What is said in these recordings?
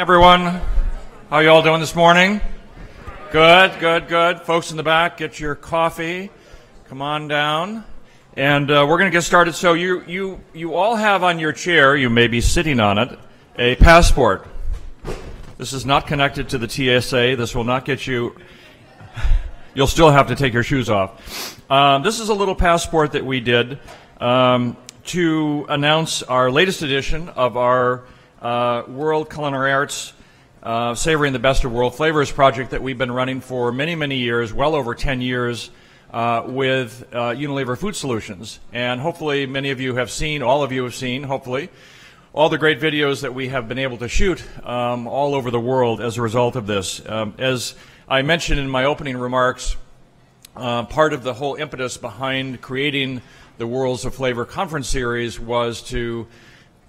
everyone. How you all doing this morning? Good, good, good. Folks in the back, get your coffee. Come on down. And uh, we're going to get started. So you, you, you all have on your chair, you may be sitting on it, a passport. This is not connected to the TSA. This will not get you. You'll still have to take your shoes off. Um, this is a little passport that we did um, to announce our latest edition of our uh, World Culinary Arts uh, Savoring the Best of World Flavors project that we've been running for many, many years, well over 10 years, uh, with uh, Unilever Food Solutions. And hopefully, many of you have seen, all of you have seen, hopefully, all the great videos that we have been able to shoot um, all over the world as a result of this. Um, as I mentioned in my opening remarks, uh, part of the whole impetus behind creating the Worlds of Flavor conference series was to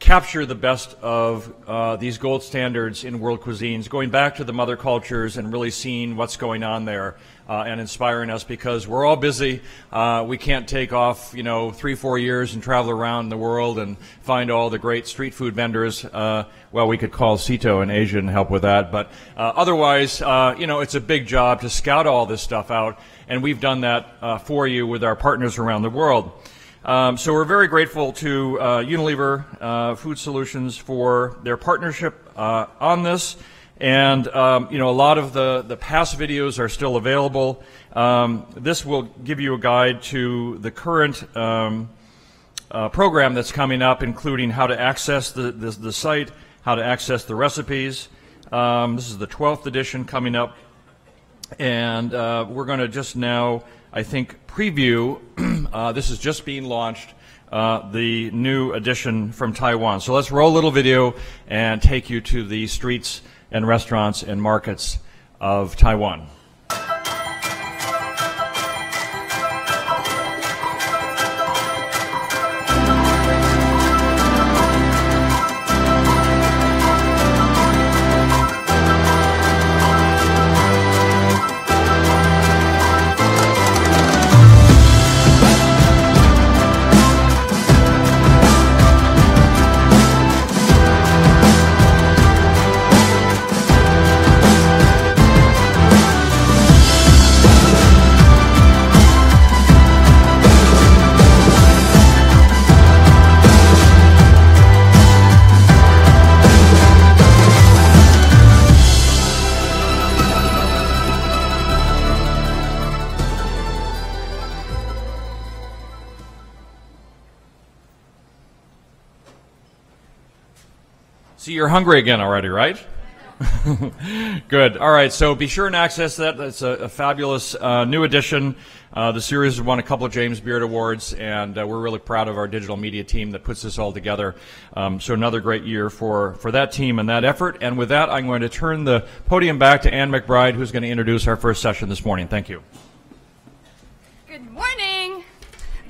capture the best of uh, these gold standards in world cuisines, going back to the mother cultures and really seeing what's going on there uh, and inspiring us because we're all busy. Uh, we can't take off, you know, three, four years and travel around the world and find all the great street food vendors. Uh, well, we could call Seetoh in Asia and help with that, but uh, otherwise, uh, you know, it's a big job to scout all this stuff out, and we've done that for you with our partners around the world. Um, so we're very grateful to uh, Unilever uh, Food Solutions for their partnership uh, on this. And um, you know, a lot of the, the past videos are still available. Um, this will give you a guide to the current um, uh, program that's coming up, including how to access the, the, the site, how to access the recipes. Um, this is the 12th edition coming up. And uh, we're going to just now I think, preview. uh, this is just being launched. Uh, the new edition from Taiwan. So let's roll a little video and take you to the streets and restaurants and markets of Taiwan. Hungry again already, right? Good. All right. So be sure and access that. It's a, a fabulous uh, new edition. Uh, the series won a couple of James Beard Awards, and uh, we're really proud of our digital media team that puts this all together. Um, so another great year for, for that team and that effort. And with that, I'm going to turn the podium back to Anne McBride, who's going to introduce our first session this morning. Thank you. Good morning.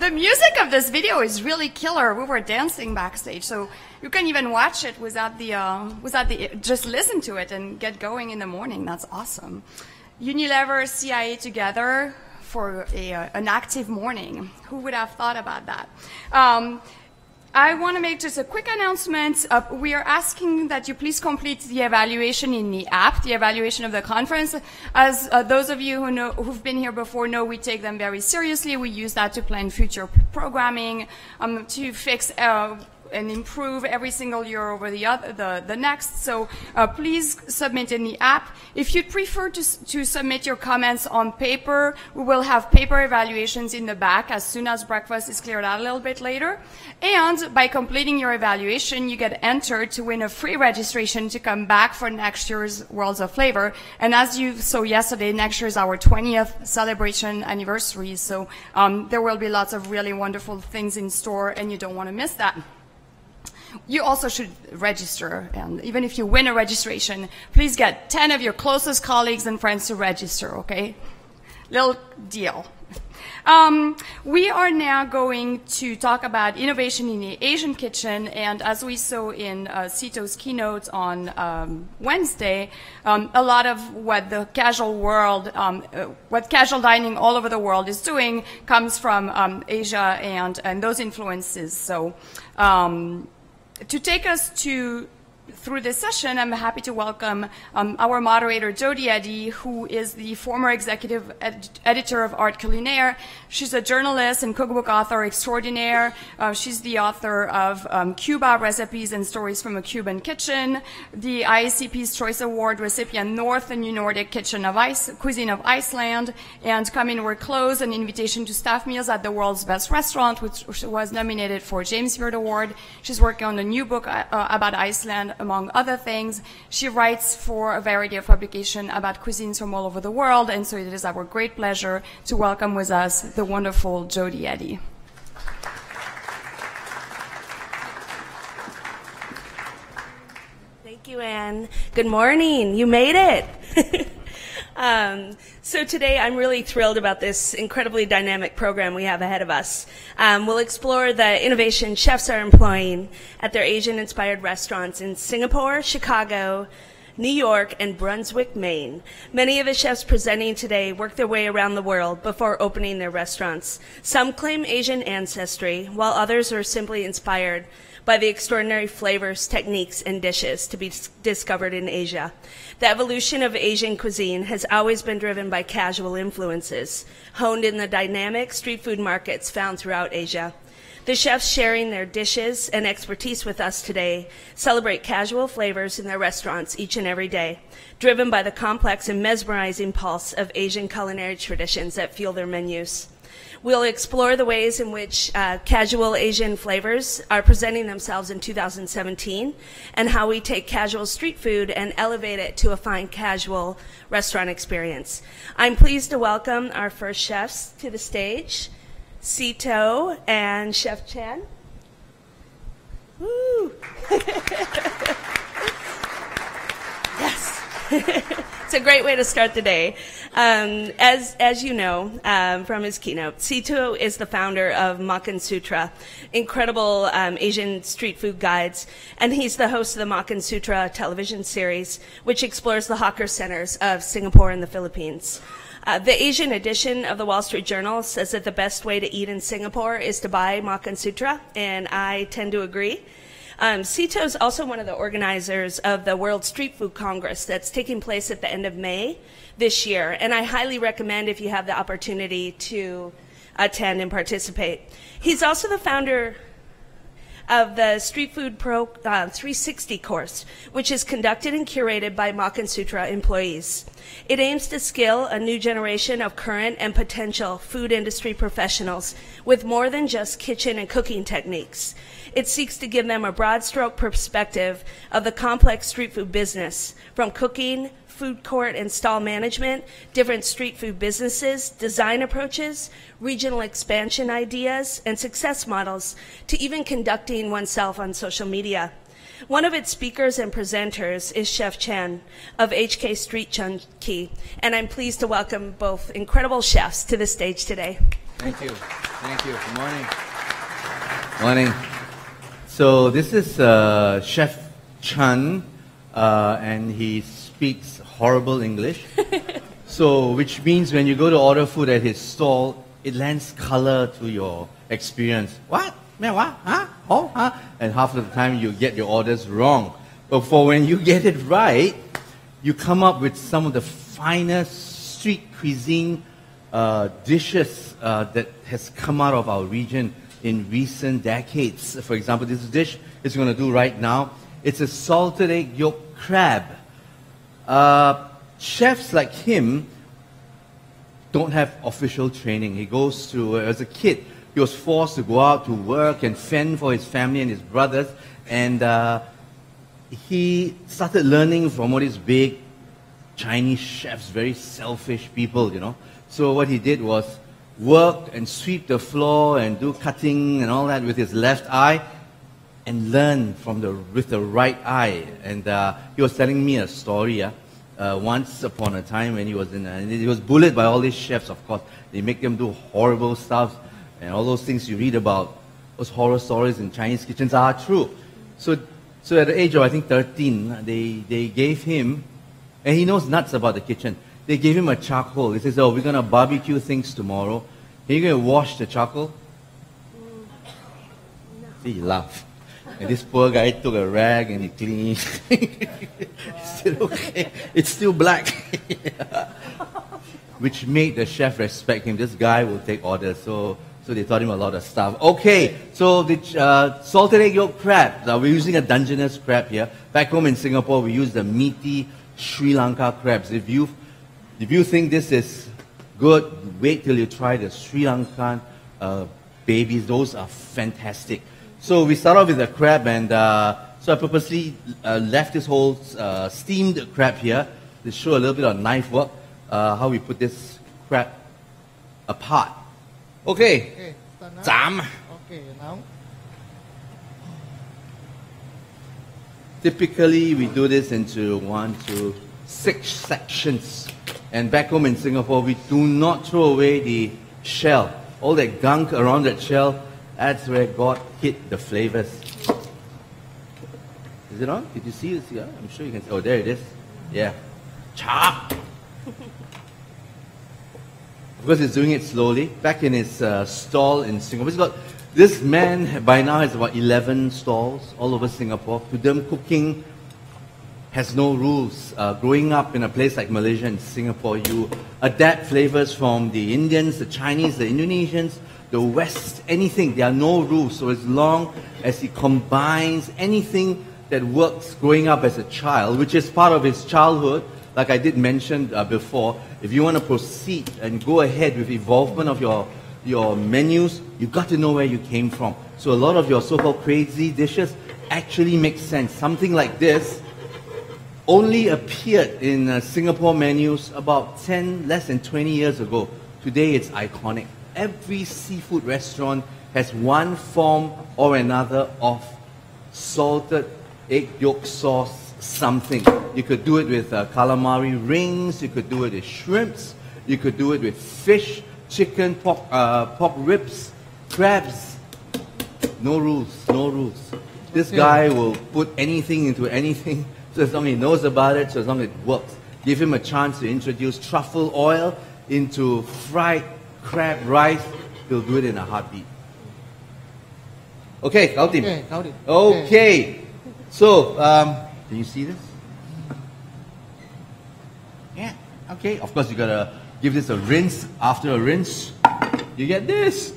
The music of this video is really killer. We were dancing backstage, so you can even watch it without the uh, without the just listen to it and get going in the morning. That's awesome. Unilever, CIA together for a, uh, an active morning. Who would have thought about that? Um, I want to make just a quick announcement. Uh, we are asking that you please complete the evaluation in the app, the evaluation of the conference. As uh, those of you who know, who've been here before know, we take them very seriously. We use that to plan future programming, um, to fix uh, and improve every single year over the other, the, the next. So uh, please submit in the app. If you'd prefer to, to submit your comments on paper, we will have paper evaluations in the back as soon as breakfast is cleared out a little bit later. And by completing your evaluation, you get entered to win a free registration to come back for next year's Worlds of Flavor. And as you saw yesterday, next year is our 20th celebration anniversary. So um, there will be lots of really wonderful things in store, and you don't want to miss that you also should register. And even if you win a registration, please get 10 of your closest colleagues and friends to register, okay? Little deal. Um, we are now going to talk about innovation in the Asian kitchen, and as we saw in uh, Seetoh's keynote on um, Wednesday, um, a lot of what the casual world, um, uh, what casual dining all over the world is doing comes from um, Asia and, and those influences. So um, to take us to through this session, I'm happy to welcome um, our moderator, Jody Eddy, who is the former executive ed- editor of Art Culinaire. She's a journalist and cookbook author extraordinaire. Uh, she's the author of um, Cuba Recipes and Stories from a Cuban Kitchen, the IACP's Choice Award recipient North and New Nordic Kitchen of Ice, Cuisine of Iceland, and Come In We're Closed, an invitation to staff meals at the world's best restaurant, which was nominated for James Beard Award. She's working on a new book uh, about Iceland, among other things. She writes for a variety of publications about cuisines from all over the world, and so it is our great pleasure to welcome with us the wonderful Jody Eddy. Thank you, Anne. Good morning. You made it. Um, so today I'm really thrilled about this incredibly dynamic program we have ahead of us. Um, we'll explore the innovation chefs are employing at their Asian-inspired restaurants in Singapore, Chicago, New York, and Brunswick, Maine. Many of the chefs presenting today work their way around the world before opening their restaurants. Some claim Asian ancestry, while others are simply inspired by the extraordinary flavors, techniques, and dishes to be discovered in Asia. The evolution of Asian cuisine has always been driven by casual influences, honed in the dynamic street food markets found throughout Asia. The chefs sharing their dishes and expertise with us today celebrate casual flavors in their restaurants each and every day, driven by the complex and mesmerizing pulse of Asian culinary traditions that fuel their menus. We'll explore the ways in which uh, casual Asian flavors are presenting themselves in 2017 and how we take casual street food and elevate it to a fine casual restaurant experience. I'm pleased to welcome our first chefs to the stage, Seetoh and Chef Chan. Woo! yes. it's a great way to start the day. Um, as, as you know um, from his keynote, Seetoh is the founder of Makan Sutra, incredible um, Asian street food guides, and he's the host of the Makan Sutra television series, which explores the hawker centers of Singapore and the Philippines. Uh, the Asian edition of the Wall Street Journal says that the best way to eat in Singapore is to buy Makan Sutra, and I tend to agree. Um, Seetoh is also one of the organizers of the World Street Food Congress that's taking place at the end of May this year. And I highly recommend if you have the opportunity to attend and participate. He's also the founder of the Street Food Pro uh, 360 course, which is conducted and curated by Makan Sutra employees. It aims to skill a new generation of current and potential food industry professionals with more than just kitchen and cooking techniques. It seeks to give them a broad stroke perspective of the complex street food business, from cooking, food court and stall management, different street food businesses, design approaches, regional expansion ideas, and success models, to even conducting oneself on social media. One of its speakers and presenters is Chef Chan of HK Street Chun Kee, and I'm pleased to welcome both incredible chefs to the stage today. Thank you. Thank you. Good morning. Morning. So this is uh, Chef Chan, uh, and he speaks horrible English. so, which means when you go to order food at his stall, it lends color to your experience. What? Man, what? Huh? Oh, huh? And half of the time you get your orders wrong. But for when you get it right, you come up with some of the finest street cuisine uh, dishes uh, that has come out of our region in recent decades. For example, this dish is going to do right now. It's a salted egg yolk crab. Uh, chefs like him don't have official training. He goes to, as a kid, he was forced to go out to work and fend for his family and his brothers. And uh, he started learning from all these big Chinese chefs, very selfish people, you know. So what he did was work and sweep the floor and do cutting and all that with his left eye and learn from the, with the right eye. And uh, he was telling me a story. Uh, uh, once upon a time when he was in, uh, he was bullied by all these chefs, of course. They make them do horrible stuff and all those things you read about. Those horror stories in Chinese kitchens are true. So, so at the age of, I think, 13, they, they gave him, and he knows nuts about the kitchen. They gave him a charcoal. He says, oh, we're going to barbecue things tomorrow. Are you going to wash the charcoal? See, you laugh. And this poor guy took a rag and he cleaned. it's still okay. It's still black. Which made the chef respect him. This guy will take orders. So, so they taught him a lot of stuff. Okay, so the uh, salted egg yolk crab. Now we're using a Dungeness crab here. Back home in Singapore, we use the meaty Sri Lanka crabs. If you, if you think this is good, wait till you try the Sri Lankan uh, babies. Those are fantastic. So we start off with the crab, and uh, so I purposely uh, left this whole uh, steamed crab here to show a little bit of knife work, uh, how we put this crab apart. Okay, Okay. Zam. Okay, now. Typically, we do this into one to six sections. And back home in Singapore, we do not throw away the shell. All that gunk around that shell, that's where God hid the flavors. Is it on? Did you see it? Yeah, I'm sure you can see. Oh, there it is. Yeah. Chop! because he's doing it slowly. Back in his uh, stall in Singapore, he's got this man by now has about 11 stalls all over Singapore. To them, cooking has no rules. Uh, growing up in a place like Malaysia and Singapore, you adapt flavors from the Indians, the Chinese, the Indonesians, the West, anything. There are no rules. So as long as he combines anything that works growing up as a child, which is part of his childhood, like I did mention uh, before, if you want to proceed and go ahead with evolvement of your, your menus, you got to know where you came from. So a lot of your so-called crazy dishes actually make sense. Something like this only appeared in uh, Singapore menus about 10, less than 20 years ago. Today it's iconic. Every seafood restaurant has one form or another of salted egg yolk sauce something. You could do it with uh, calamari rings, you could do it with shrimps, you could do it with fish, chicken, pork, uh, pork ribs, crabs. No rules, no rules. This guy will put anything into anything, so as long as he knows about it, so as long as it works. Give him a chance to introduce truffle oil into fried crab rice, he'll do it in a heartbeat. Okay, count him. Okay. Okay. So, um, can you see this? Yeah. Okay. Of course, you gotta give this a rinse. After a rinse, you get this.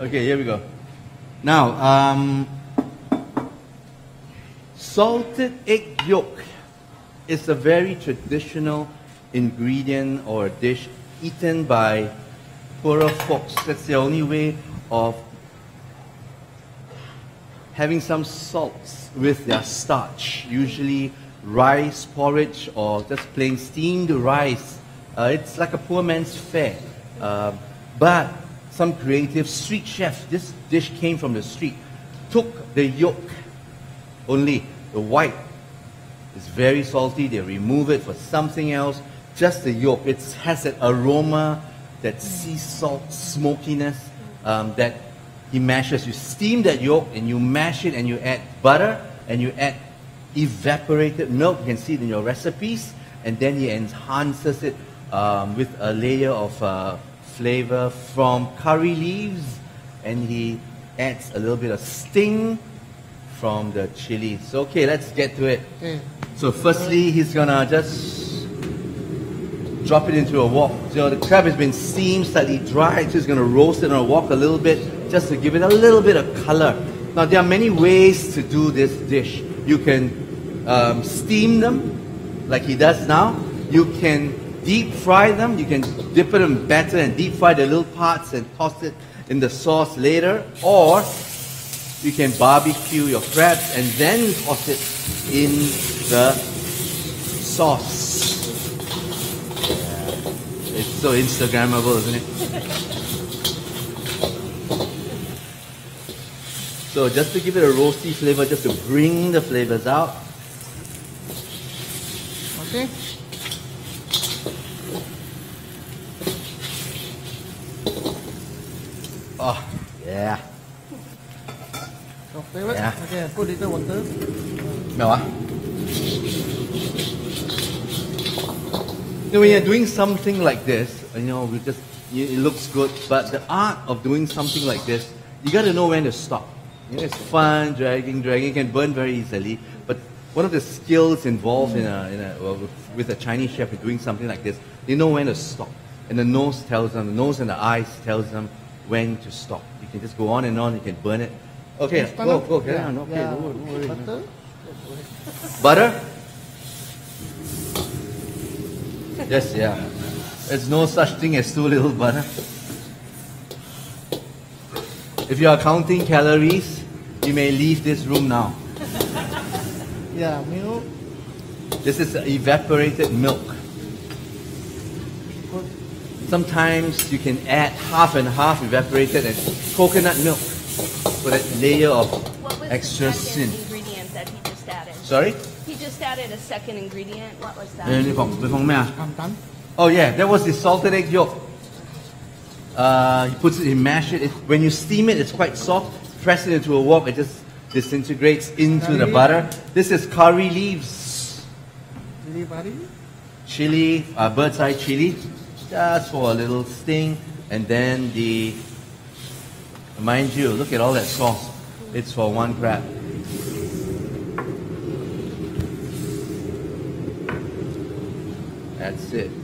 Okay, here we go. Now, um, salted egg yolk is a very traditional ingredient or dish eaten by poorer folks. That's the only way of having some salts with their starch, usually rice porridge or just plain steamed rice. Uh, it's like a poor man's fare. Uh, but some creative street chef, this dish came from the street, took the yolk only, the white. It's very salty. They remove it for something else. Just the yolk. It has that aroma, that sea salt smokiness um, that he mashes. You steam that yolk and you mash it and you add butter and you add evaporated milk. You can see it in your recipes. And then he enhances it um, with a layer of uh, flavor from curry leaves. And he adds a little bit of sting from the chilies. Okay, let's get to it. Okay. So firstly, he's gonna just drop it into a wok. So the crab has been steamed, slightly dried, so he's gonna roast it on a wok a little bit, just to give it a little bit of color. Now there are many ways to do this dish. You can um, steam them, like he does now. You can deep fry them. You can dip it in batter and deep fry the little parts and toss it in the sauce later. Or you can barbecue your crabs and then toss it in the sauce. Yeah. It's so Instagrammable, isn't it? So just to give it a roasty flavor, just to bring the flavors out. Okay. Yeah. Yeah. Okay, put it to. No. You know, when you're doing something like this, you know, we just it looks good, but the art of doing something like this, you got to know when to stop. You know, it's fun dragging, dragging it can burn very easily, but one of the skills involved in a, in a well, with a Chinese chef in doing something like this, they know when to stop, and the nose tells them, the nose and the eyes tells them when to stop. You can just go on and on, you can burn it. Okay, Yes, go, go, carry Yeah, on. Okay, yeah. don't worry, don't worry. Butter. Butter? Yes, yeah. There's no such thing as too little butter. If you are counting calories, you may leave this room now. Yeah, milk. This is evaporated milk. Sometimes you can add half and half evaporated and coconut milk for that layer of extra sin. Sorry? He just added a second ingredient. What was that? Oh yeah, that was the salted egg yolk. Uh, he puts it, he mash it. it. When you steam it, it's quite soft. Press it into a wok, it just disintegrates into curry. the butter. This is curry leaves. Chili, chili uh, bird's eye chili just for a little sting, and then the. Mind you, look at all that sauce. It's for one crab. That's it.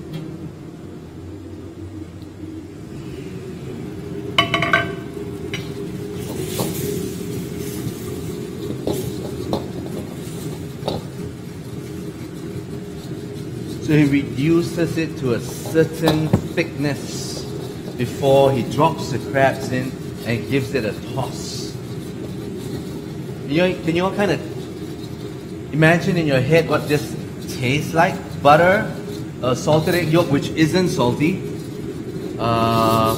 So he reduces it to a certain thickness before he drops the crabs in and gives it a toss. Can you, can you all kind of imagine in your head what this tastes like? Butter, uh, salted egg yolk, which isn't salty, uh,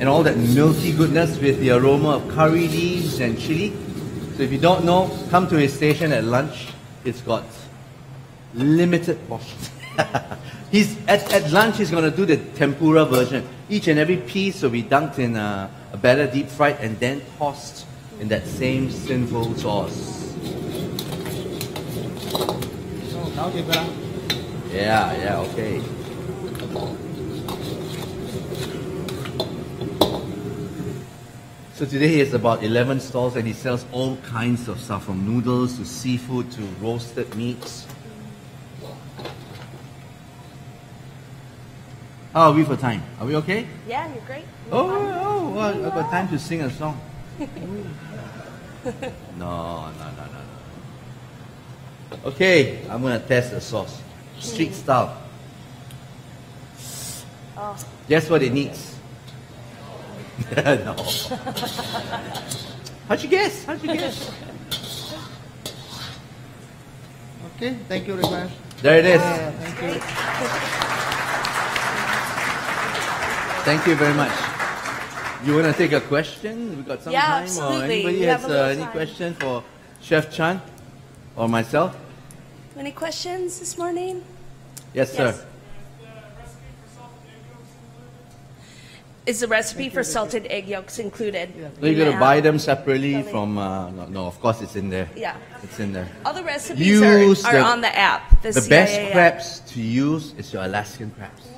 and all that milky goodness with the aroma of curry leaves and chili. So if you don't know, come to his station at lunch. It's got limited portions. he's at, at lunch. He's going to do the tempura version. Each and every piece will be dunked in a, a batter, deep fried, and then tossed in that same sinful sauce. Cáo chị ra. Yeah, yeah, okay. So today he has about 11 stalls and he sells all kinds of stuff from noodles to seafood to roasted meats. How are we for time? Are we okay? Yeah, you're great. Oh, oh, well, I've got time to sing a song. no, no, no, no, no. Okay, I'm gonna test the sauce. Street style. Oh, Guess what it needs? no. How'd you guess? How'd you guess? Okay, thank you very much. There it is. Yeah, thank you. Thank you very much. You wanna take a question? We got some Yeah, time, or absolutely. anybody We have has uh, any time. question for Chef Chan or myself? any questions this morning? Yes, sir. Is the recipe for salted egg yolks included? So you in got to buy them separately from. Uh, no, no, of course it's in there. Yeah. It's in there. All the recipes Use are, are the- on the app. The, The best crabs to use is your Alaskan crabs.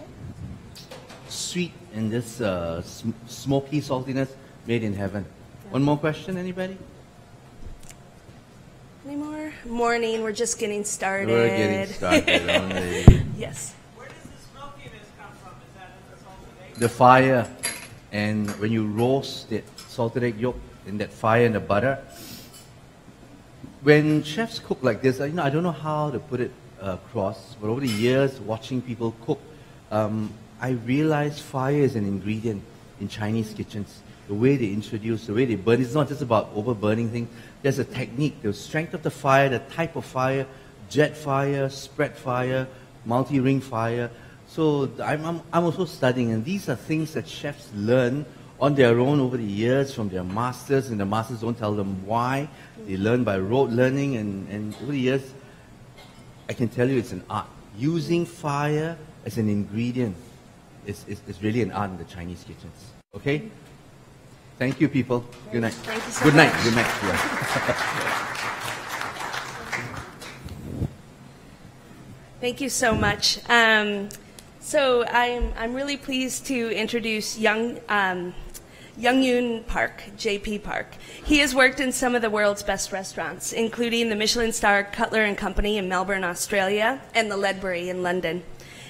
Sweet and this uh, sm- smoky saltiness, made in heaven. One more question, anybody? Any more? Morning. We're just getting started. We're getting started only. yes. Where does the smokiness come from? Is that the salted egg? The fire, and when you roast it, salted egg yolk in that fire and the butter. When chefs cook like this, you know, I don't know how to put it uh, across, but over the years watching people cook, um, I realized fire is an ingredient in Chinese kitchens. The way they introduce, the way they burn, it's not just about overburning things. There's a technique, the strength of the fire, the type of fire, jet fire, spread fire, multi-ring fire. So I'm, I'm, I'm also studying, and these are things that chefs learn on their own over the years from their masters, and the masters don't tell them why. They learn by rote learning, and, and over the years, I can tell you it's an art. Using fire as an ingredient is, is, is really an art in the Chinese kitchens. Okay? Thank you, people. Good night. Thank you so Good night. much. Good night. Thank you so much. Um, So I'm, I'm really pleased to introduce Young, um, Young Yoon Park, JP Park. He has worked in some of the world's best restaurants, including the Michelin star Cutler and Company in Melbourne, Australia, and the Ledbury in London.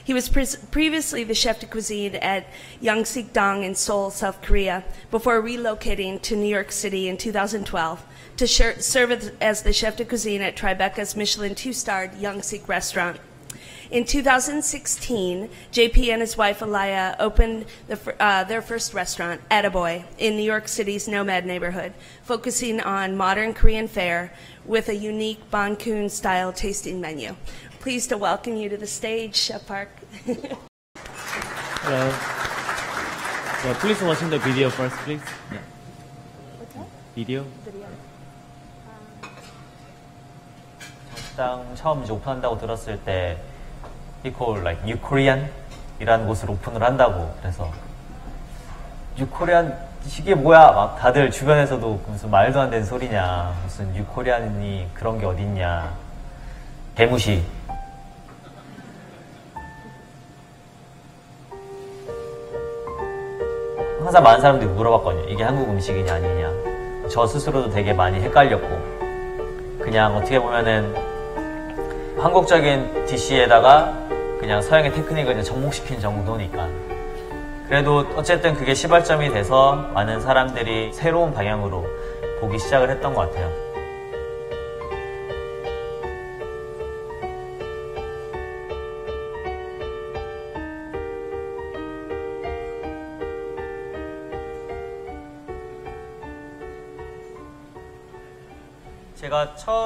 He was pre- previously the chef de cuisine at Jungsik Dang in Seoul, South Korea, before relocating to New York City in 2012 to serve as- the chef de cuisine at Tribeca's Michelin two-starred Jungsik restaurant. In 2016, JP and his wife Alaya opened the, uh, their first restaurant, Atoboy, in New York City's Nomad neighborhood, focusing on modern Korean fare with a unique banchan style tasting menu. Pleased to welcome you to the stage, Chef Park. Hello. Yeah, please watching the video first, please. Yeah. Video. 식당 처음 이제 오픈한다고 들었을 때 he called like New Korean 이라는 곳을 오픈을 한다고 그래서 New Korean 이게 뭐야 막 다들 주변에서도 무슨 말도 안 되는 소리냐 무슨 New Korean이 그런 게 어딨냐 개무시 항상 많은 사람들이 물어봤거든요 이게 한국 음식이냐 아니냐 저 스스로도 되게 많이 헷갈렸고 그냥 어떻게 보면은 한국적인 디시에다가 그냥 서양의 테크닉을 그냥 접목시킨 정도니까. 그래도 어쨌든 그게 시발점이 돼서 많은 사람들이 새로운 방향으로 보기 시작을 했던 것 같아요.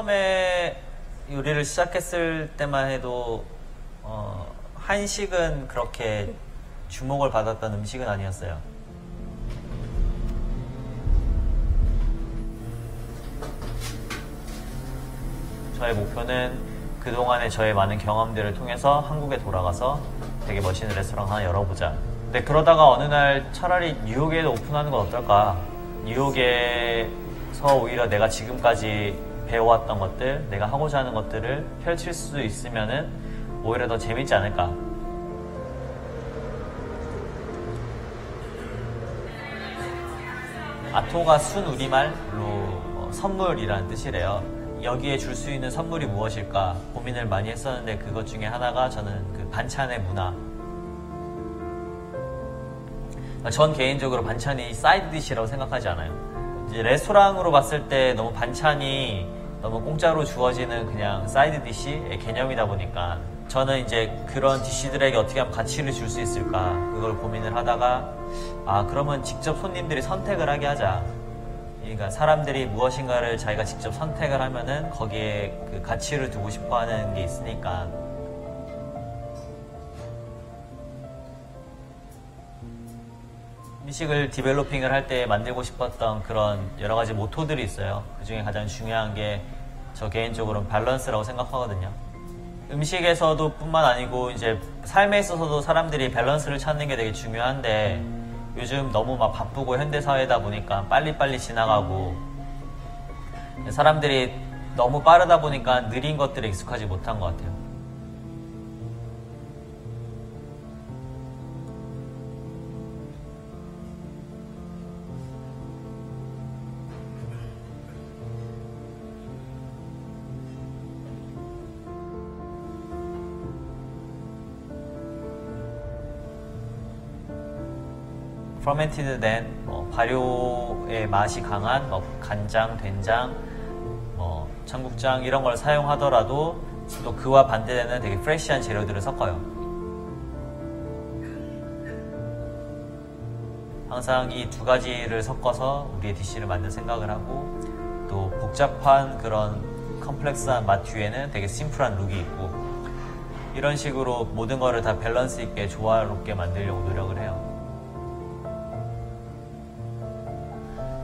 처음에 요리를 시작했을 때만 해도 어, 한식은 그렇게 주목을 받았던 음식은 아니었어요. 저의 목표는 그동안의 저의 많은 경험들을 통해서 한국에 돌아가서 되게 멋있는 레스토랑 하나 열어보자. 근데 그러다가 어느 날 차라리 뉴욕에도 오픈하는 건 어떨까? 뉴욕에서 오히려 내가 지금까지 배워왔던 것들, 내가 하고자 하는 것들을 펼칠 수 있으면은 오히려 더 재밌지 않을까? 아토가 순 우리말로 어, 선물이라는 뜻이래요. 여기에 줄 수 있는 선물이 무엇일까 고민을 많이 했었는데 그것 중에 하나가 저는 그 반찬의 문화. 전 개인적으로 반찬이 사이드 디시라고 생각하지 않아요. 이제 레스토랑으로 봤을 때 너무 반찬이 너무 공짜로 주어지는 그냥 사이드 디시의 개념이다 보니까 저는 이제 그런 디시들에게 어떻게 하면 가치를 줄 수 있을까 그걸 고민을 하다가 아 그러면 직접 손님들이 선택을 하게 하자 그러니까 사람들이 무엇인가를 자기가 직접 선택을 하면은 거기에 그 가치를 두고 싶어 하는 게 있으니까 음식을 디벨로핑을 할 때 만들고 싶었던 그런 여러 가지 모토들이 있어요. 그 중에 가장 중요한 게 저 개인적으로는 밸런스라고 생각하거든요. 음식에서도 뿐만 아니고 이제 삶에 있어서도 사람들이 밸런스를 찾는 게 되게 중요한데 요즘 너무 막 바쁘고 현대 사회다 보니까 빨리빨리 지나가고 사람들이 너무 빠르다 보니까 느린 것들에 익숙하지 못한 것 같아요. Fermented then 뭐 발효의 맛이 강한 뭐 간장, 된장, 뭐 청국장 이런 걸 사용하더라도 또 그와 반대되는 되게 프레시한 재료들을 섞어요. 항상 이 두 가지를 섞어서 우리의 디시를 만들 생각을 하고 또 복잡한 그런 컴플렉스한 맛 뒤에는 되게 심플한 룩이 있고 이런 식으로 모든 거를 다 밸런스 있게 조화롭게 만들려고 노력을 해요.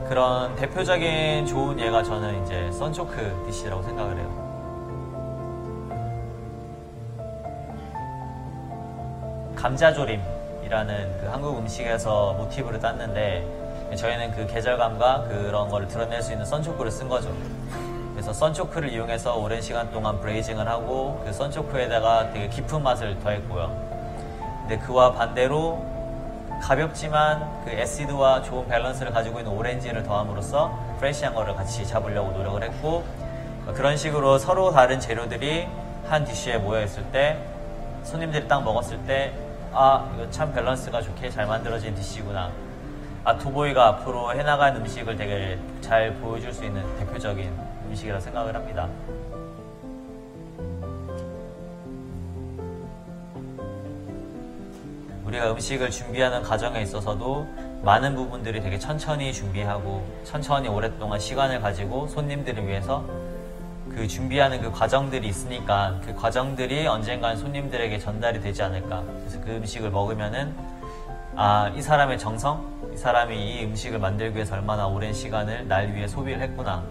그런 대표적인 좋은 예가 저는 이제 선초크 디시라고 생각을 해요. 감자조림이라는 그 한국 음식에서 모티브를 땄는데 저희는 그 계절감과 그런 거를 드러낼 수 있는 선초크를 쓴 거죠. 그래서 선초크를 이용해서 오랜 시간 동안 브레이징을 하고 그 선초크에다가 되게 깊은 맛을 더했고요. 근데 그와 반대로 가볍지만 그 애시드와 좋은 밸런스를 가지고 있는 오렌지를 더함으로써 프레시한 거를 같이 잡으려고 노력을 했고 그런 식으로 서로 다른 재료들이 한 디쉬에 모여 있을 때 손님들이 딱 먹었을 때 아 이거 참 밸런스가 좋게 잘 만들어진 디쉬구나 아 도보이가 앞으로 해나갈 음식을 되게 잘 보여줄 수 있는 대표적인 음식이라고 생각을 합니다. 우리가 음식을 준비하는 과정에 있어서도 많은 부분들이 되게 천천히 준비하고 천천히 오랫동안 시간을 가지고 손님들을 위해서 그 준비하는 그 과정들이 있으니까 그 과정들이 언젠간 손님들에게 전달이 되지 않을까. 그래서 그 음식을 먹으면은 아, 이 사람의 정성, 이 사람이 이 음식을 만들기 위해서 얼마나 오랜 시간을 날 위해 소비를 했구나.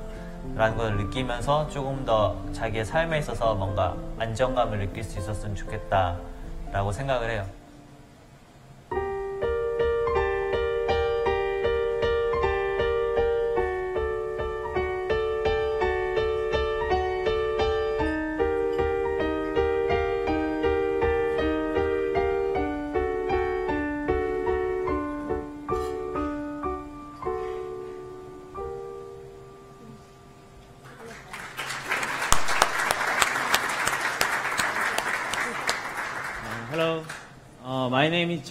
라는 걸 느끼면서 조금 더 자기의 삶에 있어서 뭔가 안정감을 느낄 수 있었으면 좋겠다. 라고 생각을 해요.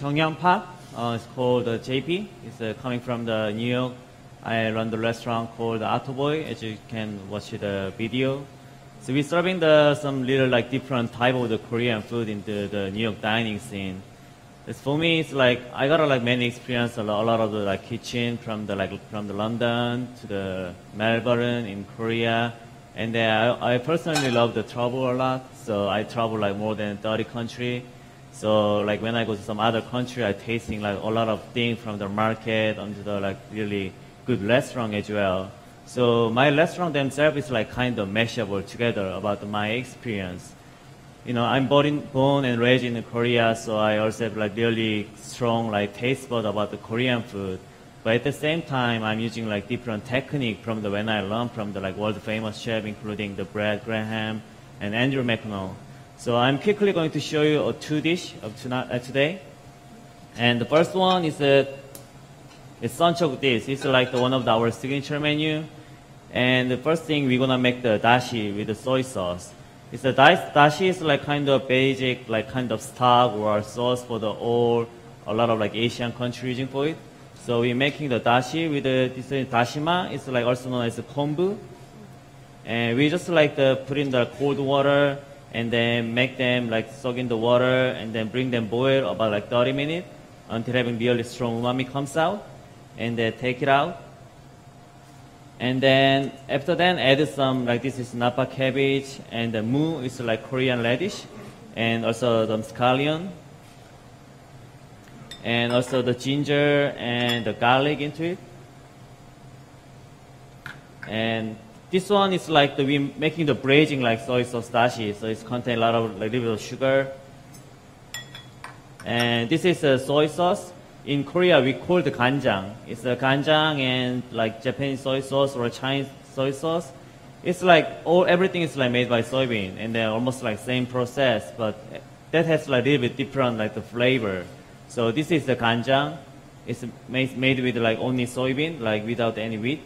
Is Park. Uh, it's called uh, JP. It's uh, coming from the New York. I run the restaurant called Boy. as you can watch the video. So we're serving the some little like different type of the Korean food in the, the New York dining scene. It's for me, it's like I got like many experience, a lot, a lot of the like kitchen from the like from the London to the Melbourne in Korea, and I, I personally love the travel a lot. So I travel like more than 30 country. So like when I go to some other country, I tasting like a lot of things from the market onto the like really good restaurant as well. So my restaurant themselves is like kind of mashable together about my experience. You know, I'm born, in, born and raised in Korea, so I also have like really strong like taste bud about the Korean food. But at the same time, I'm using like different technique from the when I learned from the like world famous chef, including the Brett Graham and Andrew McConnell. So I'm quickly going to show you a two dish of tonight, uh, today. And the first one is a it's sunchoke dish. It's like the one of the, our signature menu. And the first thing we're gonna make the dashi with the soy sauce. It's a da- dashi is like kind of basic, like kind of stock or sauce for the all a lot of like Asian countries using for it. So we're making the dashi with the this is dashima. It's like also known as kombu. And we just like the put in the cold water and then make them like soak in the water and then bring them boil about like 30 minutes until having really strong umami comes out and then take it out. And then after that add some like this is napa cabbage and the mu is like Korean radish and also the scallion and also the ginger and the garlic into it. And this one is like the, we making the braising like soy sauce dashi, so it's contain a lot of like little sugar. And this is a soy sauce. In Korea, we call it ganjang. It's a ganjang and like Japanese soy sauce or Chinese soy sauce. It's like all everything is like made by soybean, and they're almost like same process, but that has like a little bit different like the flavor. So this is the ganjang. It's made, made with like only soybean, like without any wheat.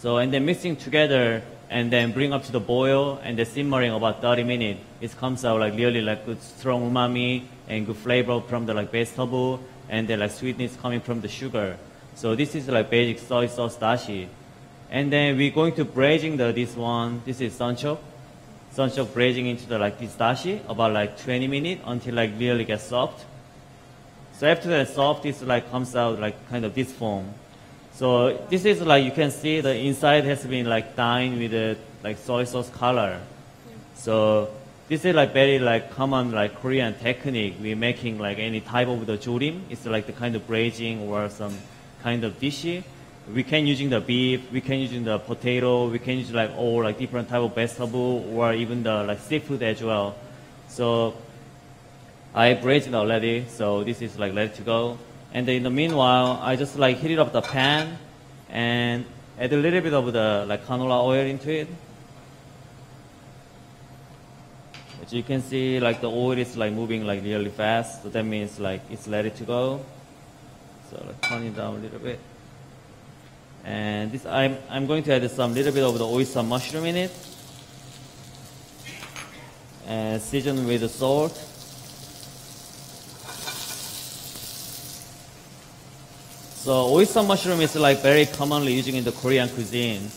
So and then mixing together and then bring up to the boil and then simmering about 30 minutes. It comes out like really like good strong umami and good flavor from the like vegetable and then like sweetness coming from the sugar. So this is like basic soy sauce dashi. And then we're going to braising the this one. This is sunchoke. Sunchoke braising into the like this dashi about like 20 minutes until like really gets soft. So after that soft, it's like comes out like kind of this form. So this is like you can see the inside has been like dyed with the like soy sauce color. So this is like very like common like Korean technique. We're making like any type of the jorim. It's like the kind of braising or some kind of dish. We can using the beef, we can using the potato, we can use like all like different type of vegetable or even the like seafood as well. So I braised it already, so this is like ready to go. And in the meanwhile, I just like heat it up the pan and add a little bit of the like canola oil into it. As you can see, like the oil is like moving like really fast. So that means like it's ready to go. So like turn it down a little bit. And this, I'm, I'm going to add some little bit of the oyster mushroom in it. And season with the salt. So oyster mushroom is like very commonly used in the Korean cuisine.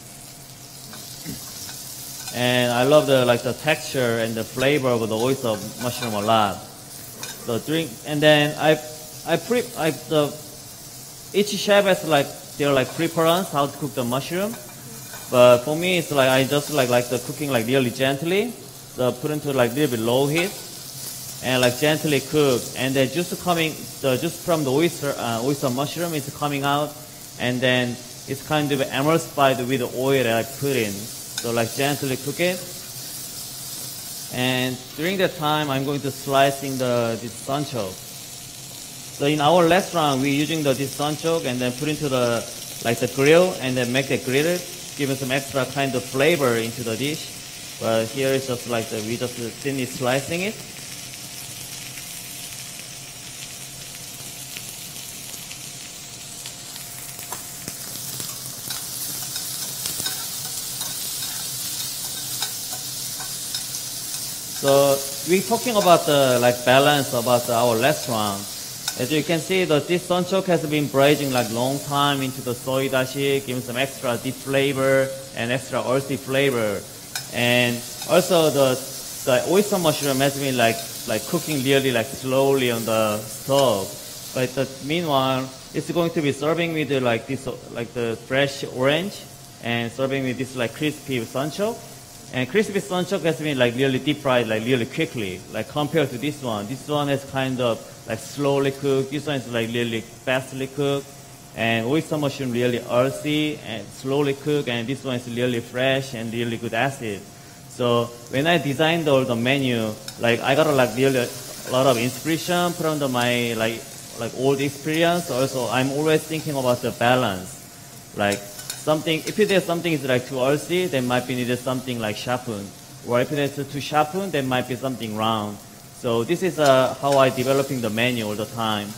And I love the like the texture and the flavor of the oyster mushroom a lot. The drink and then I I pre I the each chef has like their like preference how to cook the mushroom. But for me it's like I just like like the cooking like really gently. So put into like little bit low heat and like gently cook and then just coming the just from the oyster uh, oyster mushroom is coming out and then it's kind of emulsified with the oil that I put in. So like gently cook it. And during that time, I'm going to slicing the this sunchoke. So in our restaurant, we're using the this sunchoke and then put into the like the grill and then make it grilled, giving some extra kind of flavor into the dish. But here it's just like the, we just thinly slicing it. So we're talking about the like balance about our restaurant. As you can see, the this sunchoke has been braising like long time into the soy dashi, giving some extra deep flavor and extra earthy flavor. And also the the oyster mushroom has been like like cooking really like slowly on the stove. But the, meanwhile, it's going to be serving with like this like the fresh orange and serving with this like crispy sunchoke. And crispy sunchoke has been like really deep fried like really quickly, like compared to this one. This one is kind of like slowly cooked. This one is like really fastly cooked. And oyster mushroom really earthy and slowly cooked. And this one is really fresh and really good acid. So when I designed all the menu, like I got like really a lot of inspiration from the, my like like old experience. Also, I'm always thinking about the balance. Like something, if there's something is like too earthy, then might be needed something like sharpened. Or if it's too sharpened, then might be something round. So this is uh, how I developing the menu all the time.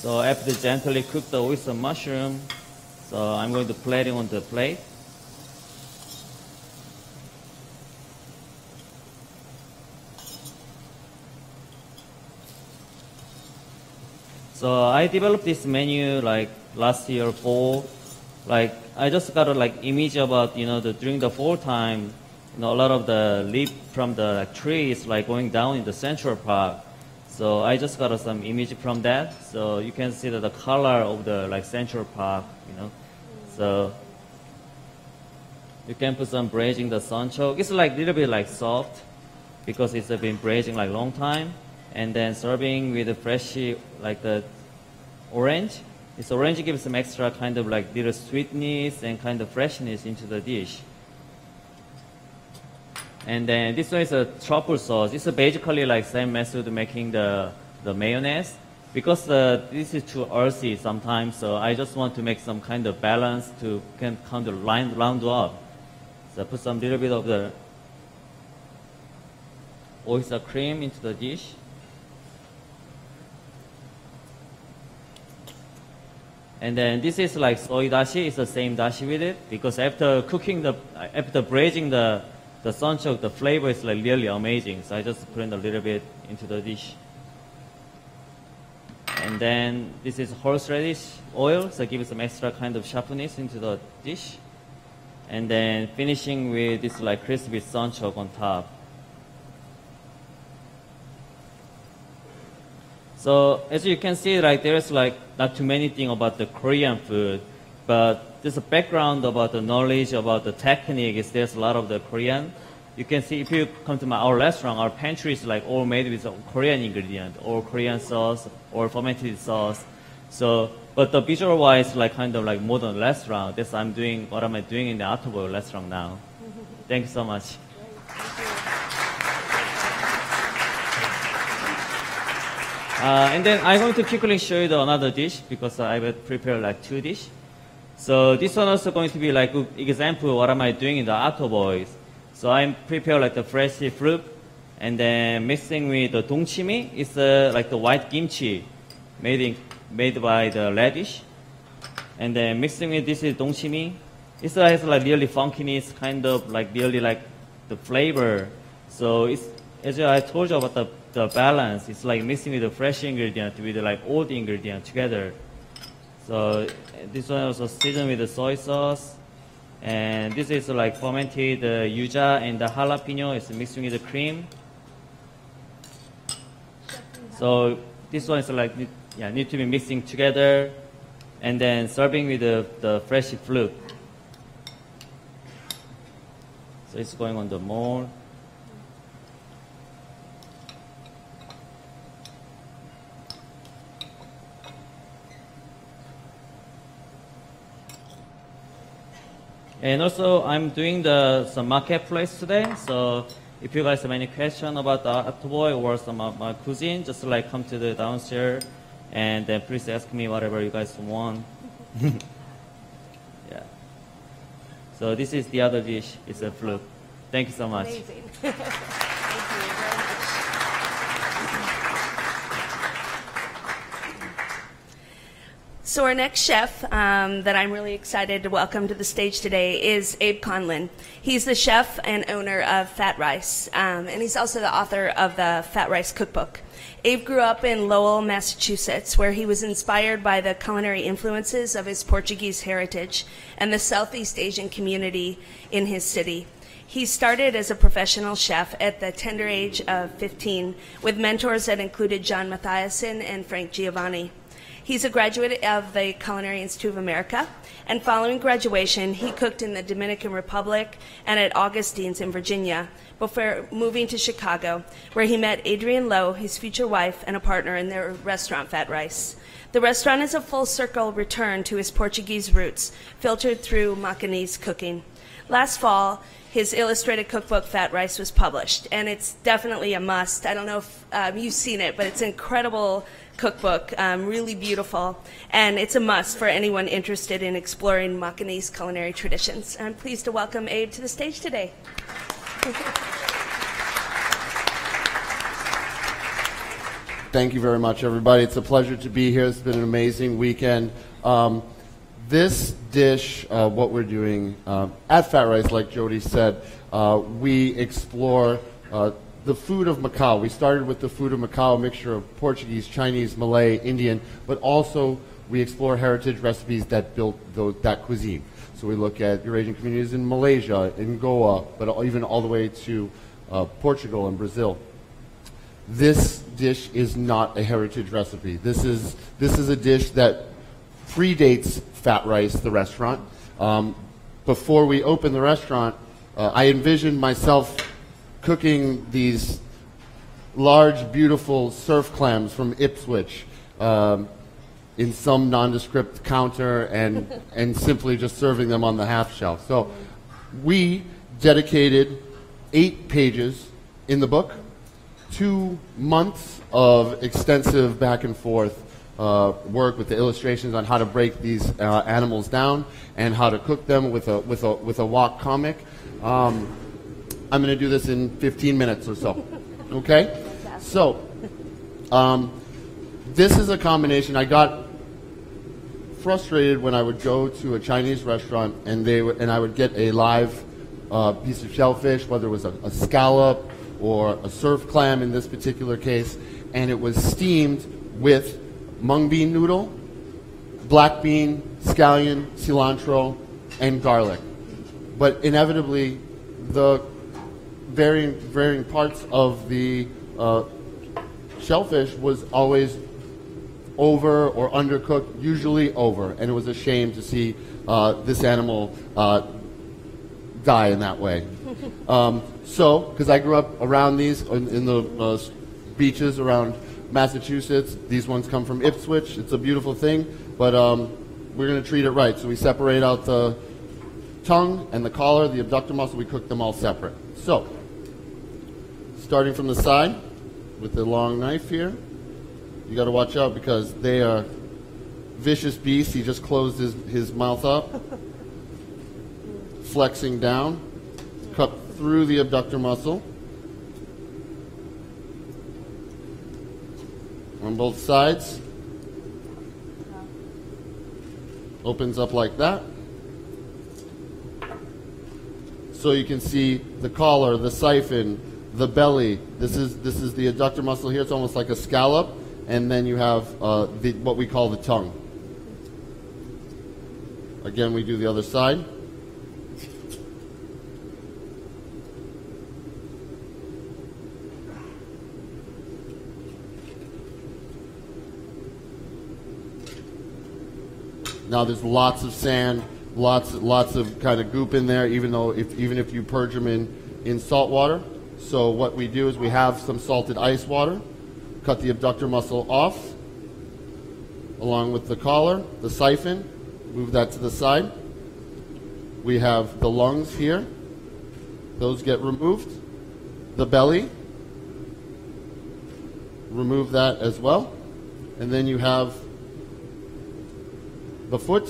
So after gently cook the oyster mushroom, so I'm going to plate it on the plate. So I developed this menu like last year fall. Like I just got a like image about you know the during the fall time, you know a lot of the leaf from the like, trees like going down in the Central Park. So I just got some image from that. So you can see that the color of the like Central Park, you know. So you can put some braising the sunchoke. It's like a little bit like soft because it's been braising like long time. And then serving with the fresh like the orange. This orange gives some extra kind of like little sweetness and kind of freshness into the dish. And then this one is a truffle sauce. It's basically like same method making the, the mayonnaise. Because uh, this is too earthy sometimes, so I just want to make some kind of balance to can kind of line, round up. So put some little bit of the oyster cream into the dish. And then this is like soy dashi. It's the same dashi with it because after cooking the, after braising the, the sunchoke, the flavor is like really amazing. So I just put in a little bit into the dish. And then this is horseradish oil, so give it some extra kind of sharpness into the dish. And then finishing with this like crispy sunchoke on top. So as you can see, like there's like not too many things about the Korean food, but there's a background about the knowledge about the technique. Is there's a lot of the Korean. You can see if you come to my, our restaurant, our pantry is like all made with Korean ingredient, or Korean sauce, or fermented sauce. So, but the visual wise, like kind of like modern restaurant. That's I'm doing what am I doing in the Atoboy restaurant now. Thank you so much. Uh, and then I'm going to quickly show you the another dish because I will prepare like two dish. So this one also going to be like example what am I doing in the Atoboy's. So I'm prepare like the fresh fruit and then mixing with the dongchimi. It's uh, like the white kimchi made in, made by the radish. And then mixing with this is dongchimi. It has like really funkiness, kind of like really like the flavor. So it's as I told you about the, the balance. It's like mixing with the fresh ingredient with like old ingredient together. So this one also seasoned with the soy sauce. And this is like fermented uh, yuja and the jalapeno is mixing with the cream. So this one is like, yeah, need to be mixing together and then serving with the, the fresh fruit. So it's going on the mold. And also, I'm doing the some marketplace today. So if you guys have any question about the Atoboy or some of my cuisine, just like come to the downstairs and then please ask me whatever you guys want. yeah. So this is the other dish. It's a fluke. Thank you so much. Amazing. Thank you very much. So our next chef um, that I'm really excited to welcome to the stage today is Abe Conlon. He's the chef and owner of Fat Rice, um, and he's also the author of the Fat Rice Cookbook. Abe grew up in Lowell, Massachusetts, where he was inspired by the culinary influences of his Portuguese heritage and the Southeast Asian community in his city. He started as a professional chef at the tender age of 15 with mentors that included John Mathiasen and Frank Giovanni. He's a graduate of the Culinary Institute of America, and following graduation, he cooked in the Dominican Republic and at Augustine's in Virginia before moving to Chicago, where he met Adrienne Lo, his future wife, and a partner in their restaurant, Fat Rice. The restaurant is a full circle return to his Portuguese roots, filtered through Macanese cooking. Last fall, his illustrated cookbook, Fat Rice, was published, and it's definitely a must. I don't know if um, you've seen it, but it's incredible cookbook, um, really beautiful, and it's a must for anyone interested in exploring Macanese culinary traditions. I'm pleased to welcome Abe to the stage today. Thank you very much, everybody. It's a pleasure to be here. It's been an amazing weekend. Um, this dish, uh, what we're doing uh, at Fat Rice, like Jody said, uh, we explore uh, the food of Macau. We started with the food of Macau, a mixture of Portuguese, Chinese, Malay, Indian, but also we explore heritage recipes that built those, that cuisine. So we look at Eurasian communities in Malaysia, in Goa, but even all the way to uh, Portugal and Brazil this dish is not a heritage recipe. This is this is a dish that predates Fat Rice, the restaurant. Um, before we opened the restaurant, uh, I envisioned myself cooking these large, beautiful surf clams from Ipswich um, in some nondescript counter and and simply just serving them on the half shell. So we dedicated eight pages in the book two months of extensive back and forth uh, work with the illustrations on how to break these uh, animals down and how to cook them with a with a with a wok comic. Um, I'm going to do this in 15 minutes or so. Okay, so um, this is a combination. I got frustrated when I would go to a Chinese restaurant and they and I would get a live uh, piece of shellfish, whether it was a, a scallop or a surf clam in this particular case, and it was steamed with mung bean noodle, black bean, scallion, cilantro, and garlic. But inevitably, the varying varying parts of the uh, shellfish was always over or undercooked, usually over, and it was a shame to see uh, this animal uh, die in that way. Um, so, because I grew up around these in, in the uh, beaches around Massachusetts, these ones come from Ipswich. It's a beautiful thing, but um, we're going to treat it right. So we separate out the tongue and the collar, the abductor muscle. We cook them all separate. So, starting from the side with the long knife here, you got to watch out because they are vicious beasts. He just closed his, his mouth up, flexing down, cut through the abductor muscle. On both sides. Opens up like that. So you can see the collar, the siphon, the belly. This is this is the adductor muscle here. It's almost like a scallop, and then you have uh, the, what we call the tongue. Again, we do the other side. Now there's lots of sand, lots lots of kind of goop in there. Even though if even if you purge them in in salt water. So what we do is we have some salted ice water, cut the abductor muscle off, along with the collar, the siphon. Move that to the side. We have the lungs here. Those get removed. The belly. Remove that as well. And then you have the foot,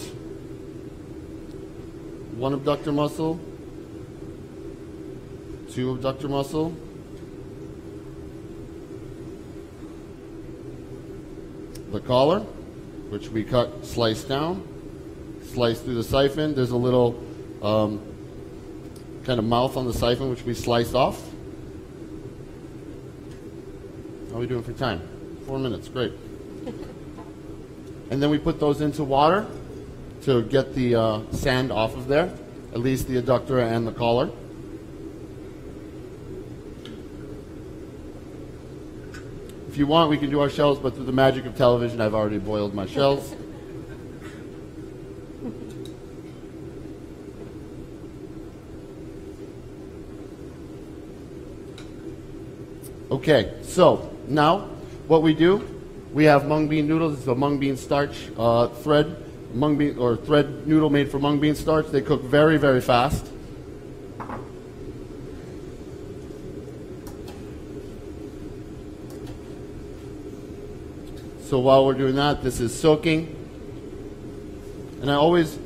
one abductor muscle, two abductor muscle, the collar, which we cut, slice down, slice through the siphon. There's a little um, kind of mouth on the siphon, which we slice off. How are we doing for time? Four minutes, great. And then we put those into water to get the uh, sand off of there, at least the adductor and the collar. If you want, we can do our shells, but through the magic of television, I've already boiled my shells. Okay, so now what we do, we have mung bean noodles. It's a mung bean starch uh, thread, mung bean or thread noodle made from mung bean starch. They cook very, very fast. So while we're doing that, this is soaking. And I always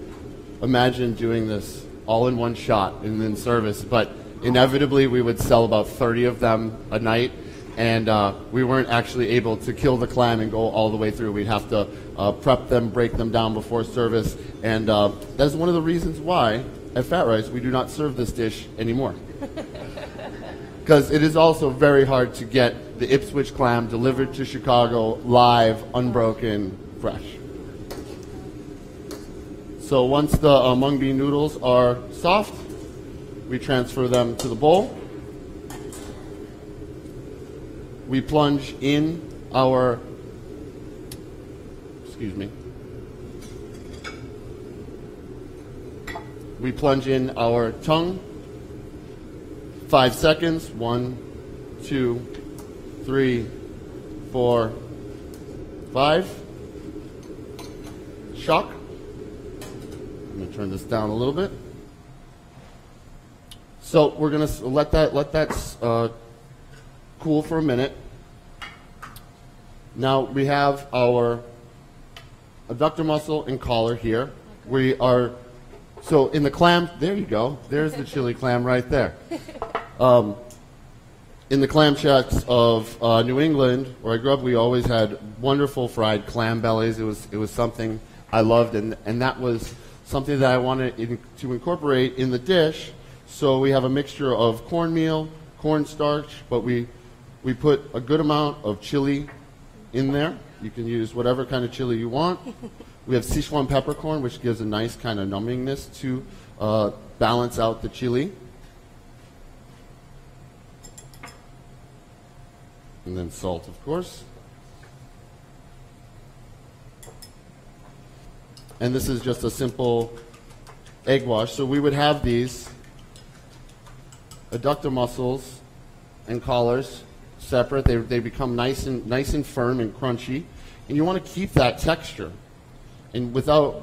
imagine doing this all in one shot and in service, but inevitably we would sell about 30 of them a night, and uh, we weren't actually able to kill the clam and go all the way through. We'd have to uh, prep them, break them down before service, and uh, that's one of the reasons why at Fat Rice we do not serve this dish anymore. Because it is also very hard to get the Ipswich clam delivered to Chicago live, unbroken, fresh. So once the uh, mung bean noodles are soft, we transfer them to the bowl. We plunge in our, excuse me, we plunge in our tongue. Five seconds. One, two, three, four, five. Shock. I'm going to turn this down a little bit. So we're going to let that let that uh, cool for a minute. Now we have our abductor muscle and collar here. We are so in the clam. There you go. There's the chili clam right there. Um, in the clam shacks of uh, New England, where I grew up, we always had wonderful fried clam bellies. It was it was something I loved, and and that was something that I wanted in, to incorporate in the dish. So we have a mixture of cornmeal, cornstarch, but we we put a good amount of chili in there. You can use whatever kind of chili you want. We have Sichuan peppercorn, which gives a nice kind of numbingness to uh, balance out the chili. And then salt, of course. And this is just a simple egg wash. So we would have these adductor muscles and collars separate. They, they become nice and, nice and firm and crunchy. And you want to keep that texture and without,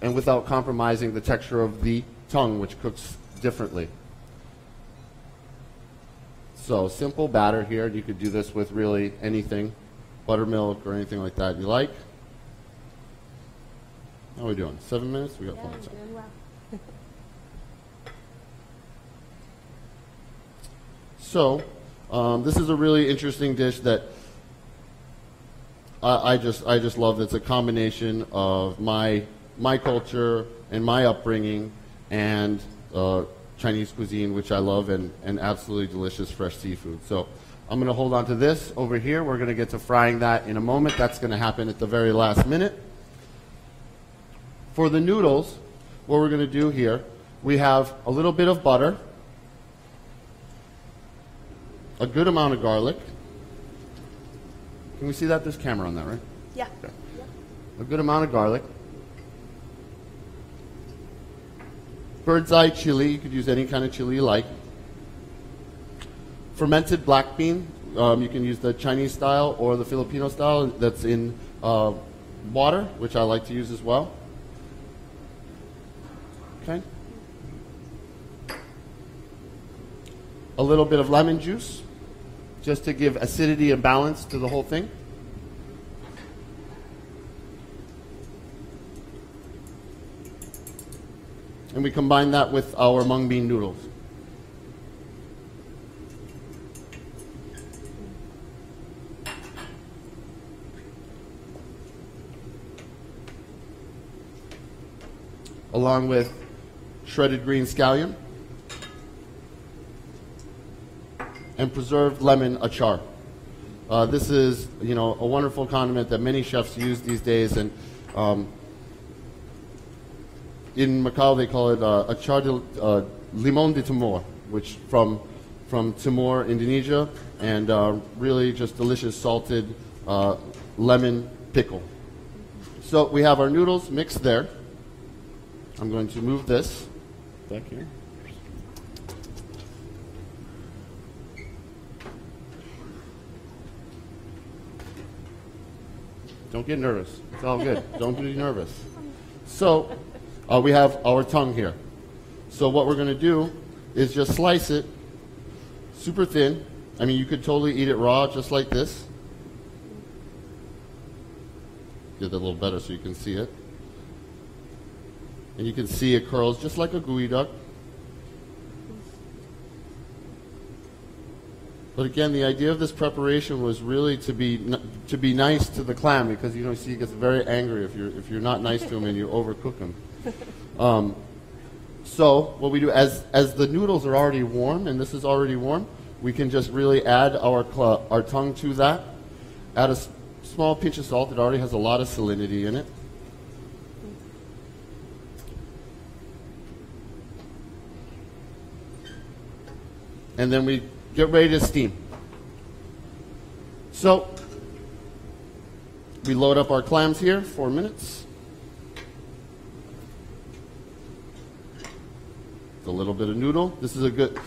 and without compromising the texture of the tongue, which cooks differently. So simple batter here. You could do this with really anything, buttermilk or anything like that you like. How are we doing? Seven minutes? We got plenty of time. So, um, this is a really interesting dish that I, I just I just love. It's a combination of my my culture and my upbringing and uh, Chinese cuisine, which I love, and, and absolutely delicious fresh seafood. So I'm going to hold on to this over here. We're going to get to frying that in a moment. That's going to happen at the very last minute. For the noodles, what we're going to do here, we have a little bit of butter, a good amount of garlic. Can we see that? There's camera on that, right? Yeah. A good amount of garlic. Bird's eye chili, you could use any kind of chili you like. Fermented black bean, um, you can use the Chinese style or the Filipino style that's in uh, water, which I like to use as well. Okay. A little bit of lemon juice, just to give acidity and balance to the whole thing. And we combine that with our mung bean noodles. Along with shredded green scallion and preserved lemon achar. Uh, this is, you know, a wonderful condiment that many chefs use these days, and um, in Macau they call it uh, achar de uh, limon de Timor, which from from Timor, Indonesia, and uh, really just delicious salted uh, lemon pickle. So we have our noodles mixed there. I'm going to move this back here. Don't get nervous. It's all good. Don't be nervous. So, uh, we have our tongue here. So what we're going to do is just slice it super thin. I mean, you could totally eat it raw, just like this. Get that a little better so you can see it. And you can see it curls just like a geoduck. But again, the idea of this preparation was really to be to be nice to the clam because you know see he gets very angry if you're if you're not nice to him and you overcook him. Um, so what we do as as the noodles are already warm and this is already warm, we can just really add our our tongue to that. Add a small pinch of salt. It already has a lot of salinity in it. And then we get ready to steam. So we load up our clams here, four minutes. A little bit of noodle. This is a good.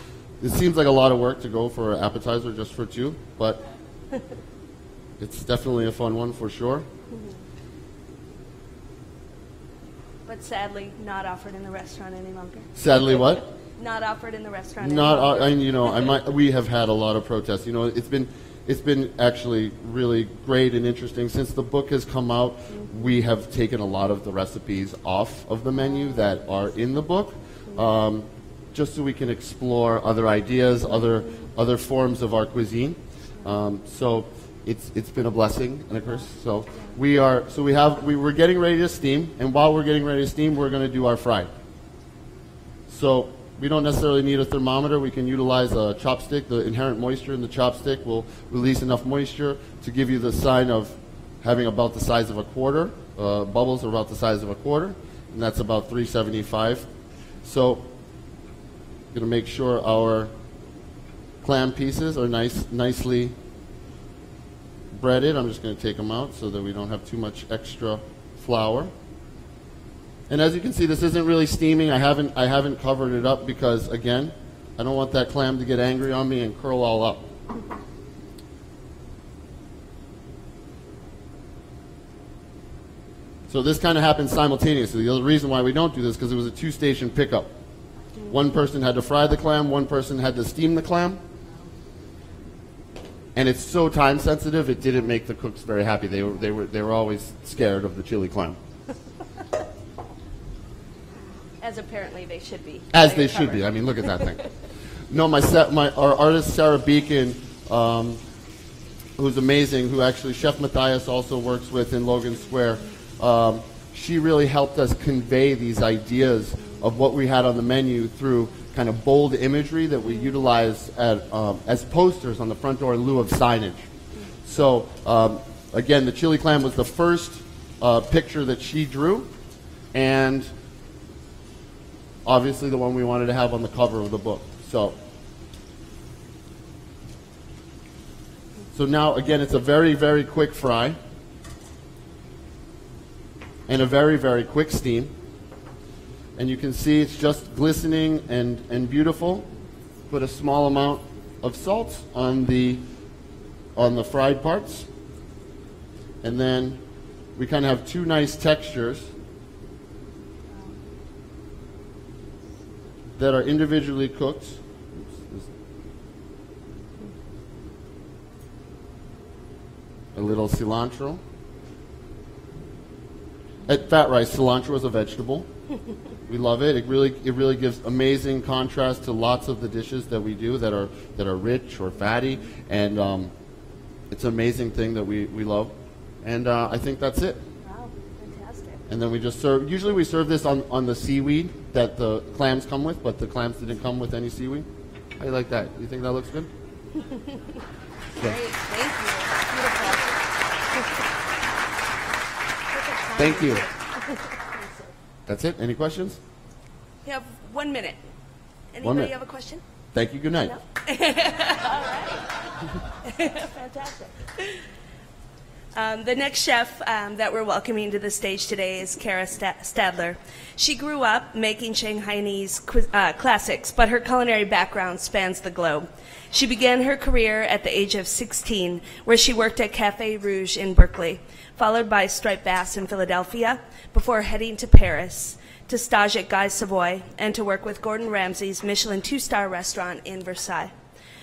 This seems like a lot of work to go for an appetizer just for two, but it's definitely a fun one for sure. But sadly, not offered in the restaurant any longer. Sadly, what? Not offered in the restaurant. Not, any uh. I, you know, I might. We have had a lot of protests. You know, it's been, it's been actually really great and interesting since the book has come out. We have taken a lot of the recipes off of the menu that are in the book, um, just so we can explore other ideas, other other forms of our cuisine. Um, so it's it's been a blessing and a curse. So we are so we have we were getting ready to steam, and while we're getting ready to steam, we're going to do our fry. So we don't necessarily need a thermometer. We can utilize a chopstick. The inherent moisture in the chopstick will release enough moisture to give you the sign of having about the size of a quarter. Uh, bubbles are about the size of a quarter, and that's about 375. So, I'm going to make sure our clam pieces are nice, nicely breaded. I'm just going to take them out so that we don't have too much extra flour. And as you can see, this isn't really steaming. I haven't, I haven't covered it up because, again, I don't want that clam to get angry on me and curl all up. So this kind of happened simultaneously. The other reason why we don't do this because it was a two-station pickup. One person had to fry the clam, one person had to steam the clam. And it's so time sensitive, it didn't make the cooks very happy. They were, they were, they were always scared of the chili clam. As apparently they should be. as they should be. I mean, look at that thing. No, my set, my our artist Sarah Becan, um, who's amazing, who actually Chef Matthias also works with in Logan Square. Um, she really helped us convey these ideas of what we had on the menu through kind of bold imagery that we utilize at, um, as posters on the front door in lieu of signage. So um, again, the chili clam was the first uh, picture that she drew, and obviously the one we wanted to have on the cover of the book. So, so now again, it's a very, very quick fry and a very, very quick steam. And you can see it's just glistening and, and beautiful. Put a small amount of salt on the on the fried parts. And then we kind of have two nice textures that are individually cooked. A little cilantro. At Fat Rice, cilantro is a vegetable. We love it. It really, it really gives amazing contrast to lots of the dishes that we do that are that are rich or fatty, and um, it's an amazing thing that we, we love. And uh, I think that's it. Wow, fantastic. And then we just serve. Usually we serve this on, on the seaweed that the clams come with, but the clams didn't come with any seaweed. How do you like that? You think that looks good? Great, thank you. Thank you. That's it. Any questions? You have one minute. Anybody minute. have a question? Thank you. Good night. No? Fantastic. Um, the next chef um, that we're welcoming to the stage today is Cara Stadler. She grew up making Shanghainese uh, classics, but her culinary background spans the globe. She began her career at the age of 16, where she worked at Cafe Rouge in Berkeley, followed by Striped Bass in Philadelphia, before heading to Paris to stage at Guy Savoy and to work with Gordon Ramsay's Michelin two-star restaurant in Versailles.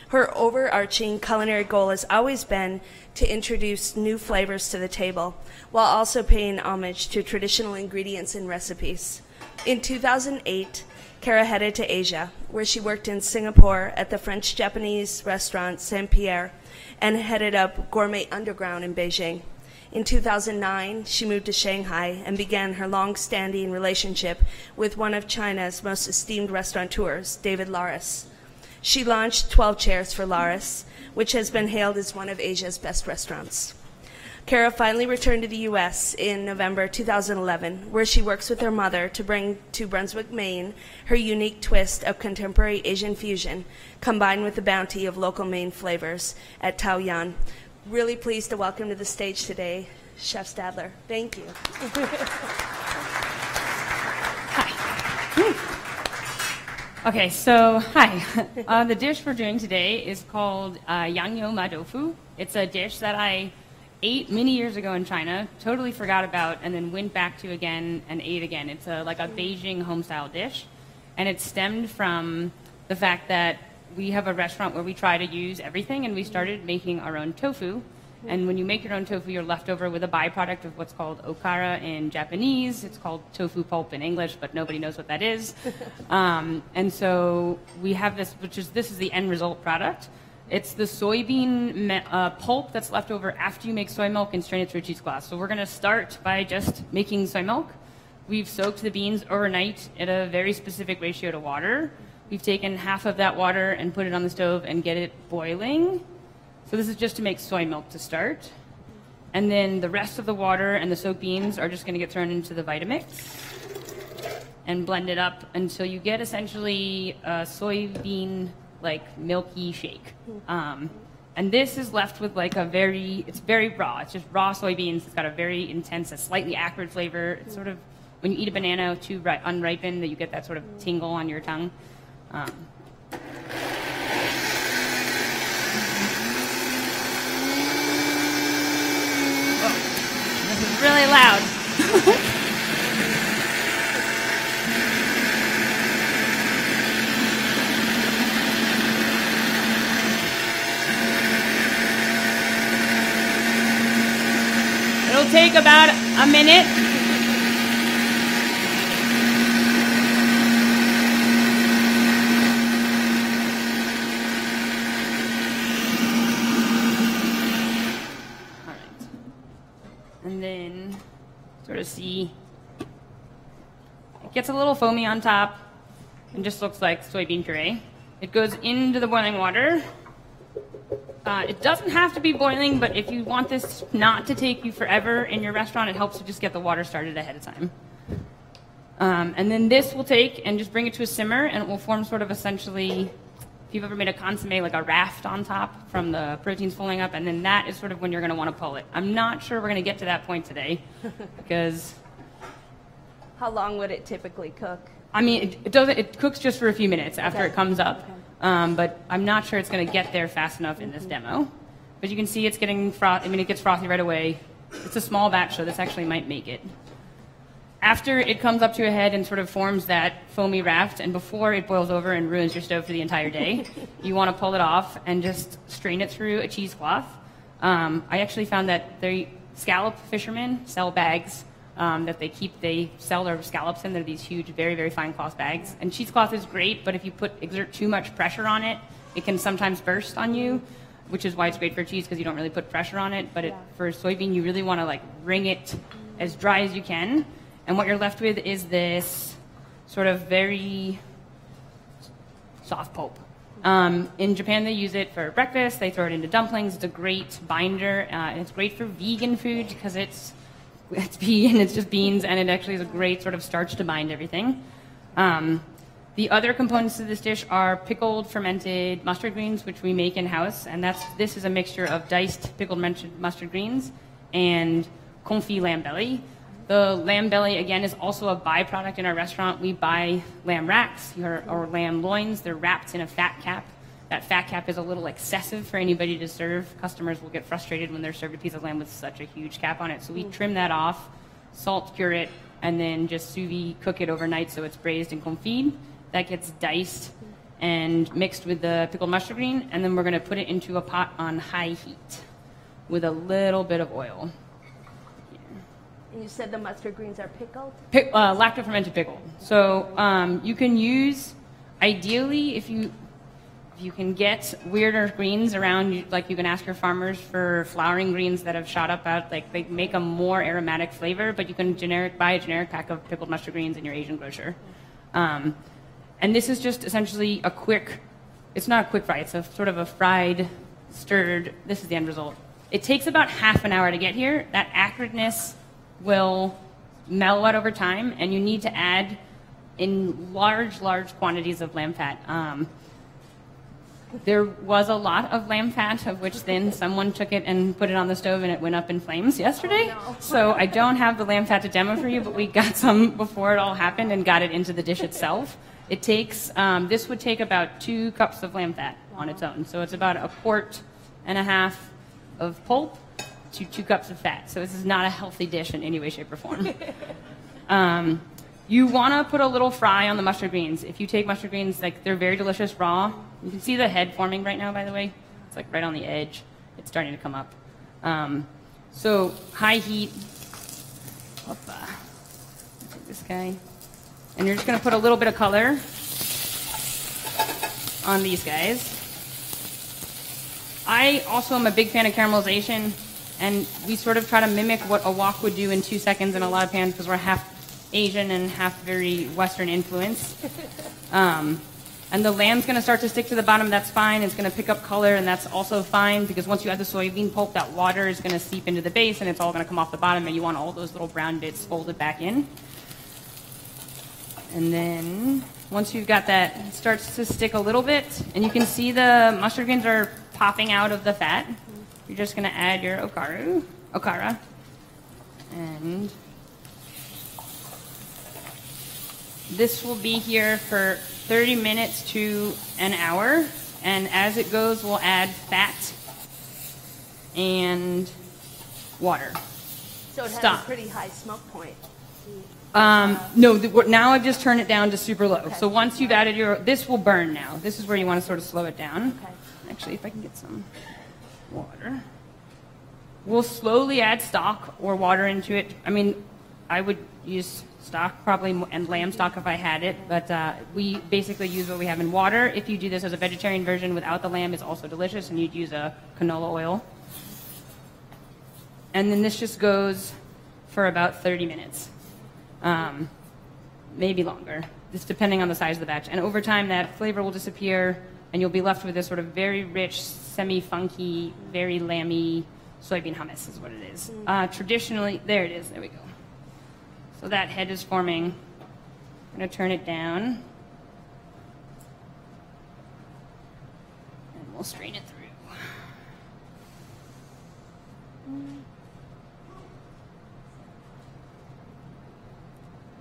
Her overarching culinary goal has always been to introduce new flavors to the table while also paying homage to traditional ingredients and recipes. In 2008, Cara headed to Asia, where she worked in Singapore at the French Japanese restaurant Saint Pierre and headed up Gourmet Underground in Beijing. In 2009, she moved to Shanghai and began her long standing relationship with one of China's most esteemed restaurateurs, David Laris. She launched 12 Chairs for Laris, which has been hailed as one of Asia's best restaurants. Cara finally returned to the U.S. in November 2011, where she works with her mother to bring to Brunswick, Maine, her unique twist of contemporary Asian fusion, combined with the bounty of local Maine flavors at Tao Yuan. Really pleased to welcome to the stage today, Chef Stadler. Thank you. Okay, so hi. Uh, the dish we're doing today is called uh, Doufu. It's a dish that I ate many years ago in China, totally forgot about, and then went back to again and ate again. It's a, like a Beijing home-style dish, and it stemmed from the fact that we have a restaurant where we try to use everything, and we started making our own tofu. And when you make your own tofu, you're left over with a byproduct of what's called okara in Japanese. It's called tofu pulp in English, but nobody knows what that is. Um, and so we have this, which is this is the end result product. It's the soybean uh, pulp that's left over after you make soy milk and strain it through a cheesecloth. So we're going to start by just making soy milk. We've soaked the beans overnight at a very specific ratio to water. We've taken half of that water and put it on the stove and get it boiling. So this is just to make soy milk to start. And then the rest of the water and the soaked beans are just going to get thrown into the Vitamix and blend it up until you get essentially a soybean like milky shake. Um, and this is left with like a very, it's very raw. It's just raw soybeans. It's got a very intense, a slightly acrid flavor. It's sort of when you eat a banana too ri- unripened that you get that sort of tingle on your tongue. Um, is really loud. It'll take about a minute. Gets a little foamy on top and just looks like soybean puree. It goes into the boiling water. Uh, it doesn't have to be boiling, but if you want this not to take you forever in your restaurant, it helps to just get the water started ahead of time. Um, and then this will take and just bring it to a simmer, and it will form sort of essentially, if you've ever made a consomme, like a raft on top from the proteins pulling up, and then that is sort of when you're going to want to pull it. I'm not sure we're going to get to that point today, because How long would it typically cook? I mean, it, it doesn't. It cooks just for a few minutes after Okay. it comes up, Okay. um, but I'm not sure it's going to get there fast enough in this demo. But you can see it's getting froth. I mean, it gets frothy right away. It's a small batch, so this actually might make it. After it comes up to a head and sort of forms that foamy raft, and before it boils over and ruins your stove for the entire day, you want to pull it off and just strain it through a cheesecloth. Um, I actually found that the scallop fishermen sell bags um, that they keep. They sell their scallops in. They're these huge, very, very fine cloth bags. And cheesecloth is great, but if you put exert too much pressure on it, it can sometimes burst on you, which is why it's great for cheese because you don't really put pressure on it. But it, for soybean, you really want to like wring it as dry as you can. And what you're left with is this sort of very soft pulp. Um, in Japan, they use it for breakfast. They throw it into dumplings. It's a great binder, uh, and it's great for vegan food because it's it's pea and It's just beans, and it actually is a great sort of starch to bind everything. Um, the other components of this dish are pickled fermented mustard greens, which we make in house, and that's this is a mixture of diced pickled mustard- greens and confit lamb belly. The lamb belly again is also a byproduct in our restaurant. We buy lamb racks or, or lamb loins. They're wrapped in a fat cap. That fat cap is a little excessive for anybody to serve. Customers will get frustrated when they're served a piece of lamb with such a huge cap on it. So we trim that off, salt cure it, and then just sous vide cook it overnight so it's braised and confit. That gets diced and mixed with the pickled mustard green, and then we're going to put it into a pot on high heat with a little bit of oil. And you said the mustard greens are pickled? Pick, uh, lacto fermented pickle. So um, you can use, ideally, if you you can get weirder greens around, you- like you can ask your farmers for flowering greens that have shot up out, like they make a more aromatic flavor. But you can generic buy a generic pack of pickled mustard greens in your Asian grocer. Um, and this is just essentially a quick. It's not a quick fry. It's a sort of a fried, stirred. This is the end result. It takes about half an hour to get here. That acridness will mellow out over time, and you need to add in large, large quantities of lamb fat. Um, there was a lot of lamb fat, of which then someone took it and put it on the stove and it went up in flames yesterday. So I don't have the lamb fat to demo for you, but we got some before it all happened and got it into the dish itself. It takes, um, this would take about two cups of lamb fat on its own. So it's about a quart and a half of pulp to two cups of fat. So this is not a healthy dish in any way, shape, or form. Um, you want to put a little fry on the mustard greens. If you take mustard greens, like they're very delicious raw. You can see the head forming right now, by the way. It's like right on the edge. It's starting to come up. Um, so high heat. Take this guy, and you're just going to put a little bit of color on these guys. I also am a big fan of caramelization, and we sort of try to mimic what a wok would do in two seconds in a lot of pans because we're half Asian and half very Western influence. Um, and the lamb's going to start to stick to the bottom. That's fine. It's going to pick up color, and that's also fine because once you add the soybean pulp, that water is going to seep into the base, and it's all going to come off the bottom, and you want all those little brown bits folded back in. And then once you've got that, it starts to stick a little bit, and you can see the mustard greens are popping out of the fat. You're just going to add your okaru, okara, and this will be here for 30 minutes to an hour, and as it goes, we'll add fat and water. So it has Stop. a pretty high smoke point. Um, no, the, now I've just turned it down to super low. So once you've added your, this will burn now. This is where you want to sort of slow it down. Okay. Actually, if I can get some water. We'll slowly add stock or water into it. I mean, I would use stock probably and lamb stock if I had it, but uh, we basically use what we have in water. If you do this as a vegetarian version without the lamb, it's also delicious, and you'd use a canola oil. And then this just goes for about 30 minutes. Um, maybe longer. Just depending on the size of the batch. And over time, that flavor will disappear, and you'll be left with this sort of very rich, semi-funky, very lamby soybean hummus is what it is. Uh, traditionally, there it is. There we go. So that head is forming. I'm going to turn it down. And we'll strain it through.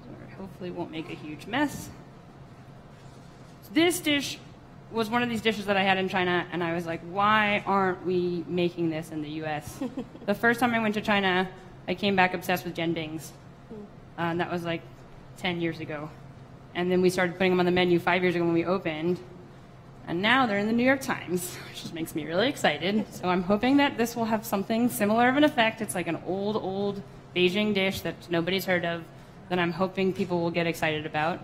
So hopefully won't make a huge mess. This dish was one of these dishes that I had in China, and I was like, why aren't we making this in the US? the first time I went to China, I came back obsessed with jianbings. Uh, and that was like 10 years ago. And then we started putting them on the menu five years ago when we opened. And now they're in the New York Times, which just makes me really excited. So I'm hoping that this will have something similar of an effect. It's like an old, old Beijing dish that nobody's heard of that I'm hoping people will get excited about.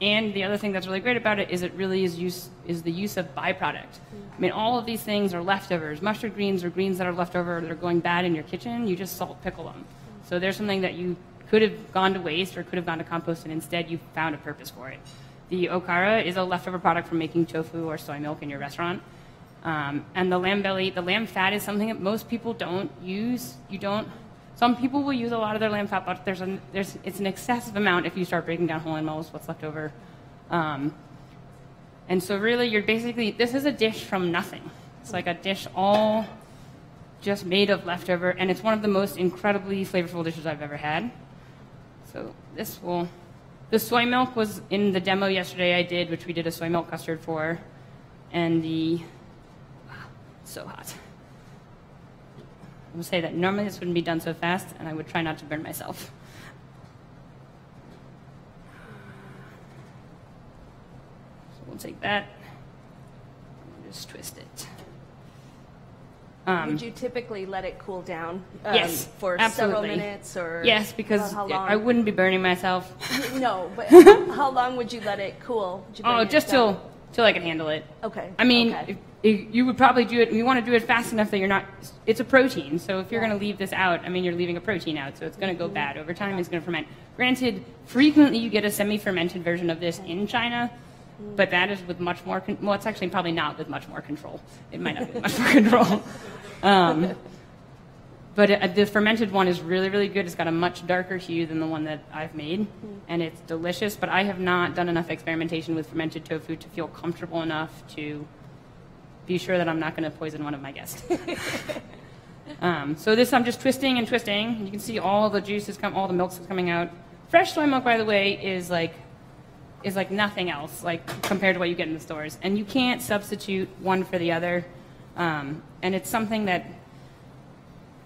And the other thing that's really great about it is it really is use is the use of byproduct. I mean, all of these things are leftovers. Mustard greens or greens that are left over that are going bad in your kitchen. You just salt pickle them. So there's something that you could have gone to waste or could have gone to compost, and instead you found a purpose for it. The okara is a leftover product from making tofu or soy milk in your restaurant. Um, and the lamb belly, the lamb fat is something that most people don't use. You don't. Some people will use a lot of their lamb fat, but there's an there's it's an excessive amount if you start breaking down whole animals, what's left over. Um, and so really, you're basically this is a dish from nothing. It's like a dish all just made of leftover, and it's one of the most incredibly flavorful dishes I've ever had. So this will. The soy milk was in the demo yesterday I did, which we did a soy milk custard for, and the wow, so hot. I will say that normally this wouldn't be done so fast, and I would try not to burn myself. So we'll take that and just twist it. Um, Would you typically let it cool down? um, Yes, for absolutely. several minutes or yes, because? I wouldn't be burning myself. no, but how long would you let it cool? Oh, just till till I can handle it. Okay. I mean, okay. if, if you would probably do it. You want to do it fast enough that you're not. It's a protein, so if you're going to leave this out, I mean, you're leaving a protein out, so it's going to go bad over time. It's going to ferment. Granted, frequently you get a semi-fermented version of this in China, but that is with much more. Con- well, it's actually probably not with much more control. It might not be much more control. Um, but it, the fermented one is really, really good. It's got a much darker hue than the one that I've made, and it's delicious. But I have not done enough experimentation with fermented tofu to feel comfortable enough to be sure that I'm not going to poison one of my guests. um, so this I'm just twisting and twisting. You can see all the juices come, all the milk's coming out. Fresh soy milk, by the way, is like is like nothing else, like compared to what you get in the stores, and you can't substitute one for the other. Um, and it's something that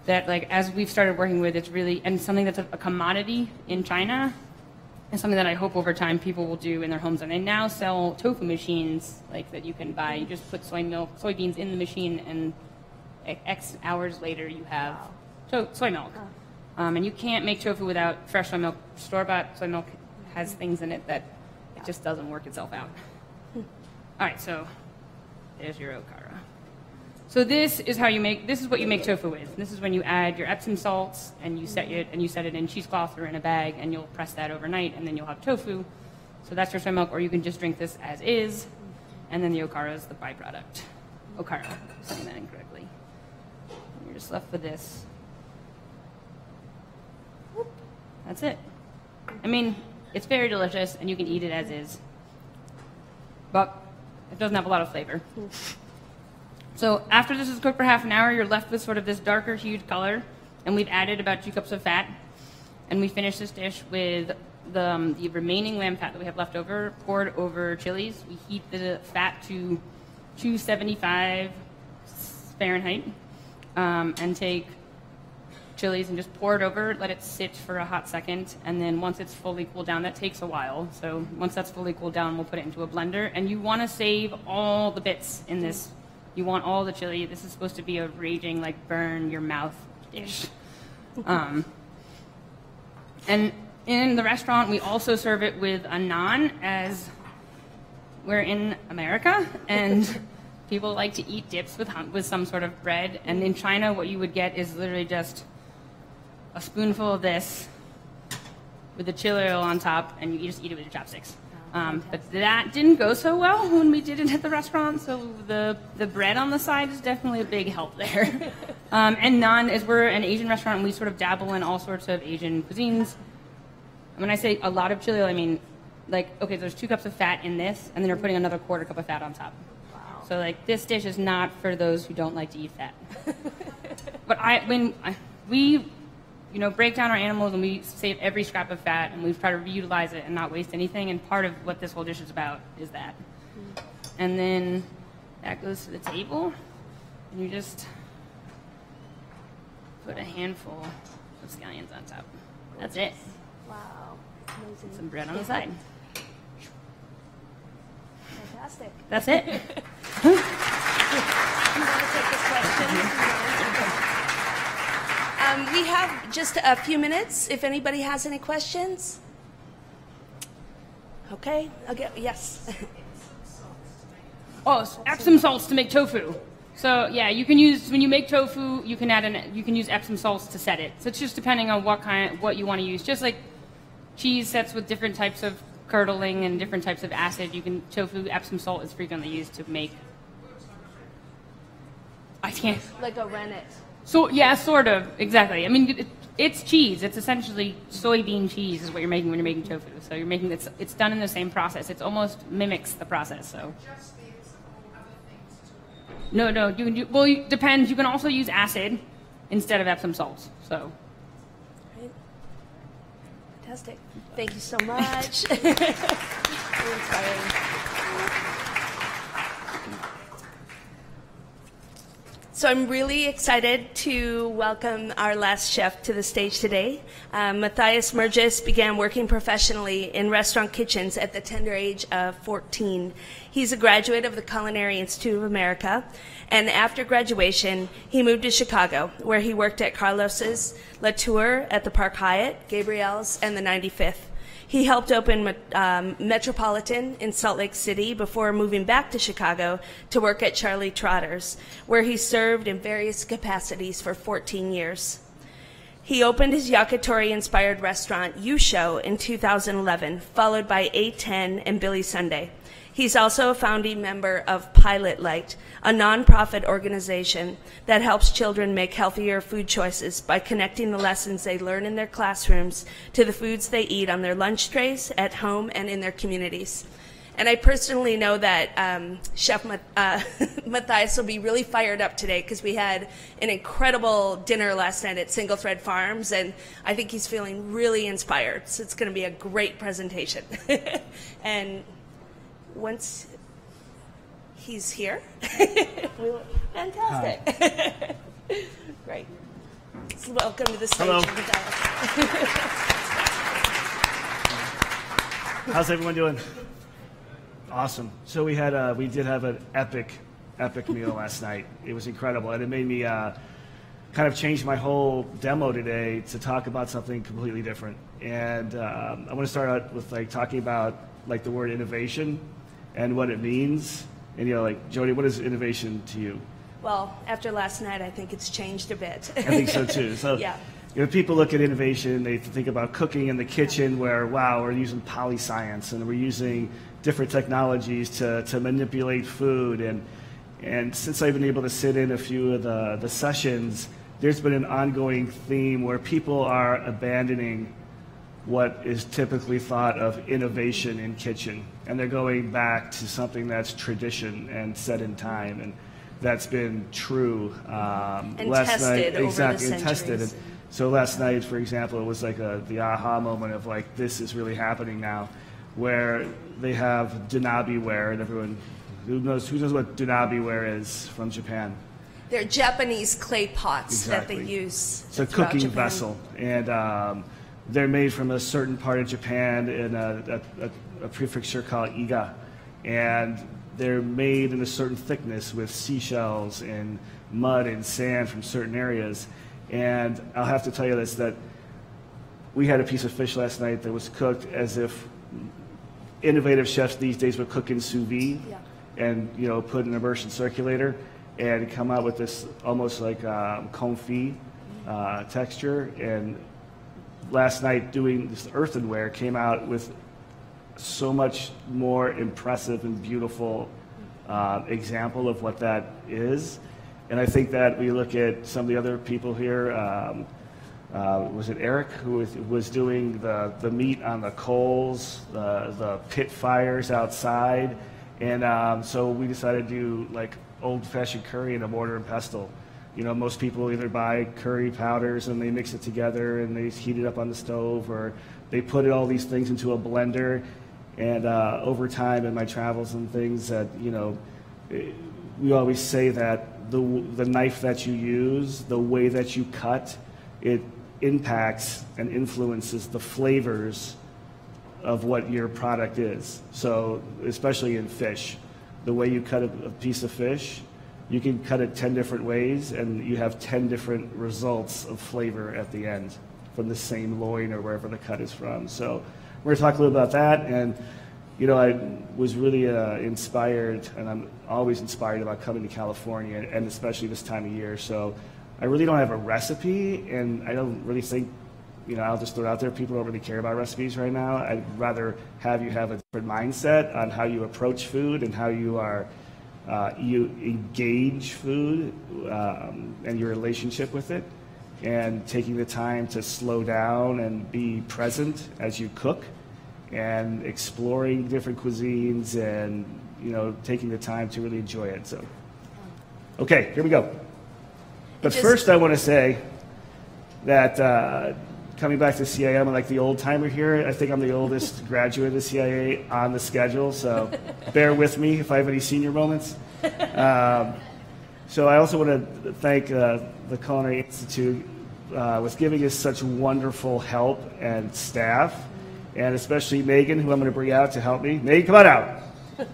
that like as we've started working with, it's really and something that's a, a commodity in China, and something that I hope over time people will do in their homes. And they now sell tofu machines like that you can buy. You just put soy milk, soybeans in the machine, and X hours later you have to- soy milk. Um, and you can't make tofu without fresh soy milk. Store bought soy milk has things in it that just doesn't work itself out. All right, so there's your okara. So this is how you make. This is what you make tofu with. This is when you add your Epsom salts and you set it and you set it in cheesecloth or in a bag, and you'll press that overnight, and then you'll have tofu. So that's your soy milk, or you can just drink this as is, and then the okara is the byproduct. Okara, I'm saying that incorrectly. And you're just left with this. That's it. I mean, it's very delicious, and you can eat it as is. But it doesn't have a lot of flavor. So after this is cooked for half an hour, you're left with sort of this darker hued color, and we've added about two cups of fat. And we finish this dish with the, um, the remaining lamb fat that we have left over poured over chilies. We heat the fat to 275 Fahrenheit um, and take chilies and just pour it over, let it sit for a hot second, and then once it's fully cooled down, that takes a while. So once that's fully cooled down, we'll put it into a blender. And you want to save all the bits in this. You want all the chili. This is supposed to be a raging, like burn your mouth dish. Um, and in the restaurant, we also serve it with a naan, as we're in America, and people like to eat dips with with some sort of bread. And in China, what you would get is literally just a spoonful of this, with the chili oil on top, and you just eat it with your chopsticks. Um, but that didn't go so well when we did it at the restaurant. So the the bread on the side is definitely a big help there. um, and naan is we're an Asian restaurant, and we sort of dabble in all sorts of Asian cuisines. When I say a lot of chili oil, I mean like okay, there's two cups of fat in this, and then you're putting another quarter cup of fat on top. So like this dish is not for those who don't like to eat fat. but I when I, we you know break down our animals and we save every scrap of fat and we try to reutilize it and not waste anything. And part of what this whole dish is about is that. And then that goes to the table, and you just put a handful of scallions on top. That's it. Wow. Amazing. Some bread on the side. Fantastic. That's it. You want to take this question? Um, we have just a few minutes if anybody has any questions. Okay, okay, yes. Oh, Epsom salts to make tofu. So yeah, you can use when you make tofu, you can add an you can use Epsom salts to set it. So it's just depending on what kind what you want to use. Just like cheese sets with different types of curdling and different types of acid, you can tofu Epsom salt is frequently used to make. I can't. like a rennet. So yeah, sort of exactly. I mean, it, it's cheese. It's essentially soybean cheese is what you're making when you're making tofu. So you're making it's it's done in the same process. It's almost mimics the process. So. No, no. You, you, well, it depends. You can also use acid instead of Epsom salts. So. Fantastic. Thank you so much. Very inspiring. So I'm really excited to welcome our last chef to the stage today. Um, Matthias Merges began working professionally in restaurant kitchens at the tender age of 14. He's a graduate of the Culinary Institute of America, and after graduation, he moved to Chicago, where he worked at Carlos's, La Tour at the Park Hyatt, Gabriel's, and the 95th. He helped open um, Metropolitan in Salt Lake City before moving back to Chicago to work at Charlie Trotter's, where he served in various capacities for 14 years. He opened his yakitori inspired restaurant, Yusho, in 2011, followed by A10 and Billy Sunday. He's also a founding member of Pilot Light, a nonprofit organization that helps children make healthier food choices by connecting the lessons they learn in their classrooms to the foods they eat on their lunch trays, at home, and in their communities. And I personally know that um, Chef uh, Matthias will be really fired up today because we had an incredible dinner last night at Single Thread Farms, and I think he's feeling really inspired. So it's going to be a great presentation. and once he's here, we fantastic. Great. So welcome to the stage. Hello. Matthias. How's everyone doing? Awesome. So we had uh, we did have an epic, epic meal last night. It was incredible, and it made me uh, kind of change my whole demo today to talk about something completely different. And um, I want to start out with like talking about like the word innovation and what it means. And you know, like Jody, what is innovation to you? Well, after last night, I think it's changed a bit. I think so too. So, yeah. you know, people look at innovation, they think about cooking in the kitchen where, wow, we're using polyscience and we're using different technologies to, to manipulate food. And, and since I've been able to sit in a few of the, the sessions, there's been an ongoing theme where people are abandoning what is typically thought of innovation in kitchen. And they're going back to something that's tradition and set in time. And that's been true. Um, And last tested night, over the exactly, and tested. And so last night, for example, it was like a, the aha moment of like, this is really happening now, where they have donabe ware, and everyone who knows who knows what donabe ware is from Japan. They're Japanese clay pots that they use. It's a cooking Japan. vessel, and um, they're made from a certain part of Japan in a, a, a, a prefecture called Iga, and they're made in a certain thickness with seashells and mud and sand from certain areas. And I'll have to tell you this: that we had a piece of fish last night that was cooked as if innovative chefs these days would cook in sous vide Yeah. and you know put in an immersion circulator and come out with this almost like um, confit uh, texture and last night doing this earthenware came out with so much more impressive and beautiful uh, example of what that is. And I think that we look at some of the other people here. Um, uh, was it Eric who was, was doing the, the meat on the coals, the, the pit fires outside? And um, so we decided to do like old fashioned curry in a mortar and pestle. You know, most people either buy curry powders and they mix it together and they heat it up on the stove or they put all these things into a blender. And uh, over time in my travels and things that, you know, eh, we always say that the, the knife that you use, the way that you cut, it impacts and influences the flavors of what your product is. So, especially in fish, the way you cut a, a piece of fish, you can cut it 10 different ways and you have 10 different results of flavor at the end from the same loin or wherever the cut is from. So, we're going to talk a little about that. And, you know, I was really uh, inspired, and I'm always inspired about coming to California, and especially this time of year. So, I really don't have a recipe, and I don't really think, you know, I'll just throw it out there. People don't really care about recipes right now. I'd rather have you have a different mindset on how you approach food and how you are, uh, you engage food um, and your relationship with it, and taking the time to slow down and be present as you cook, and exploring different cuisines, and you know, taking the time to really enjoy it. So, okay, here we go. But Just- first, I want to say that uh, coming back to CIA, I'm like the old timer here. I think I'm the oldest graduate of the CIA on the schedule, so bear with me if I have any senior moments. Um, so I also want to thank uh, the Culinary Institute uh, with giving us such wonderful help and staff, and especially Megan, who I'm going to bring out to help me. Megan, come on out.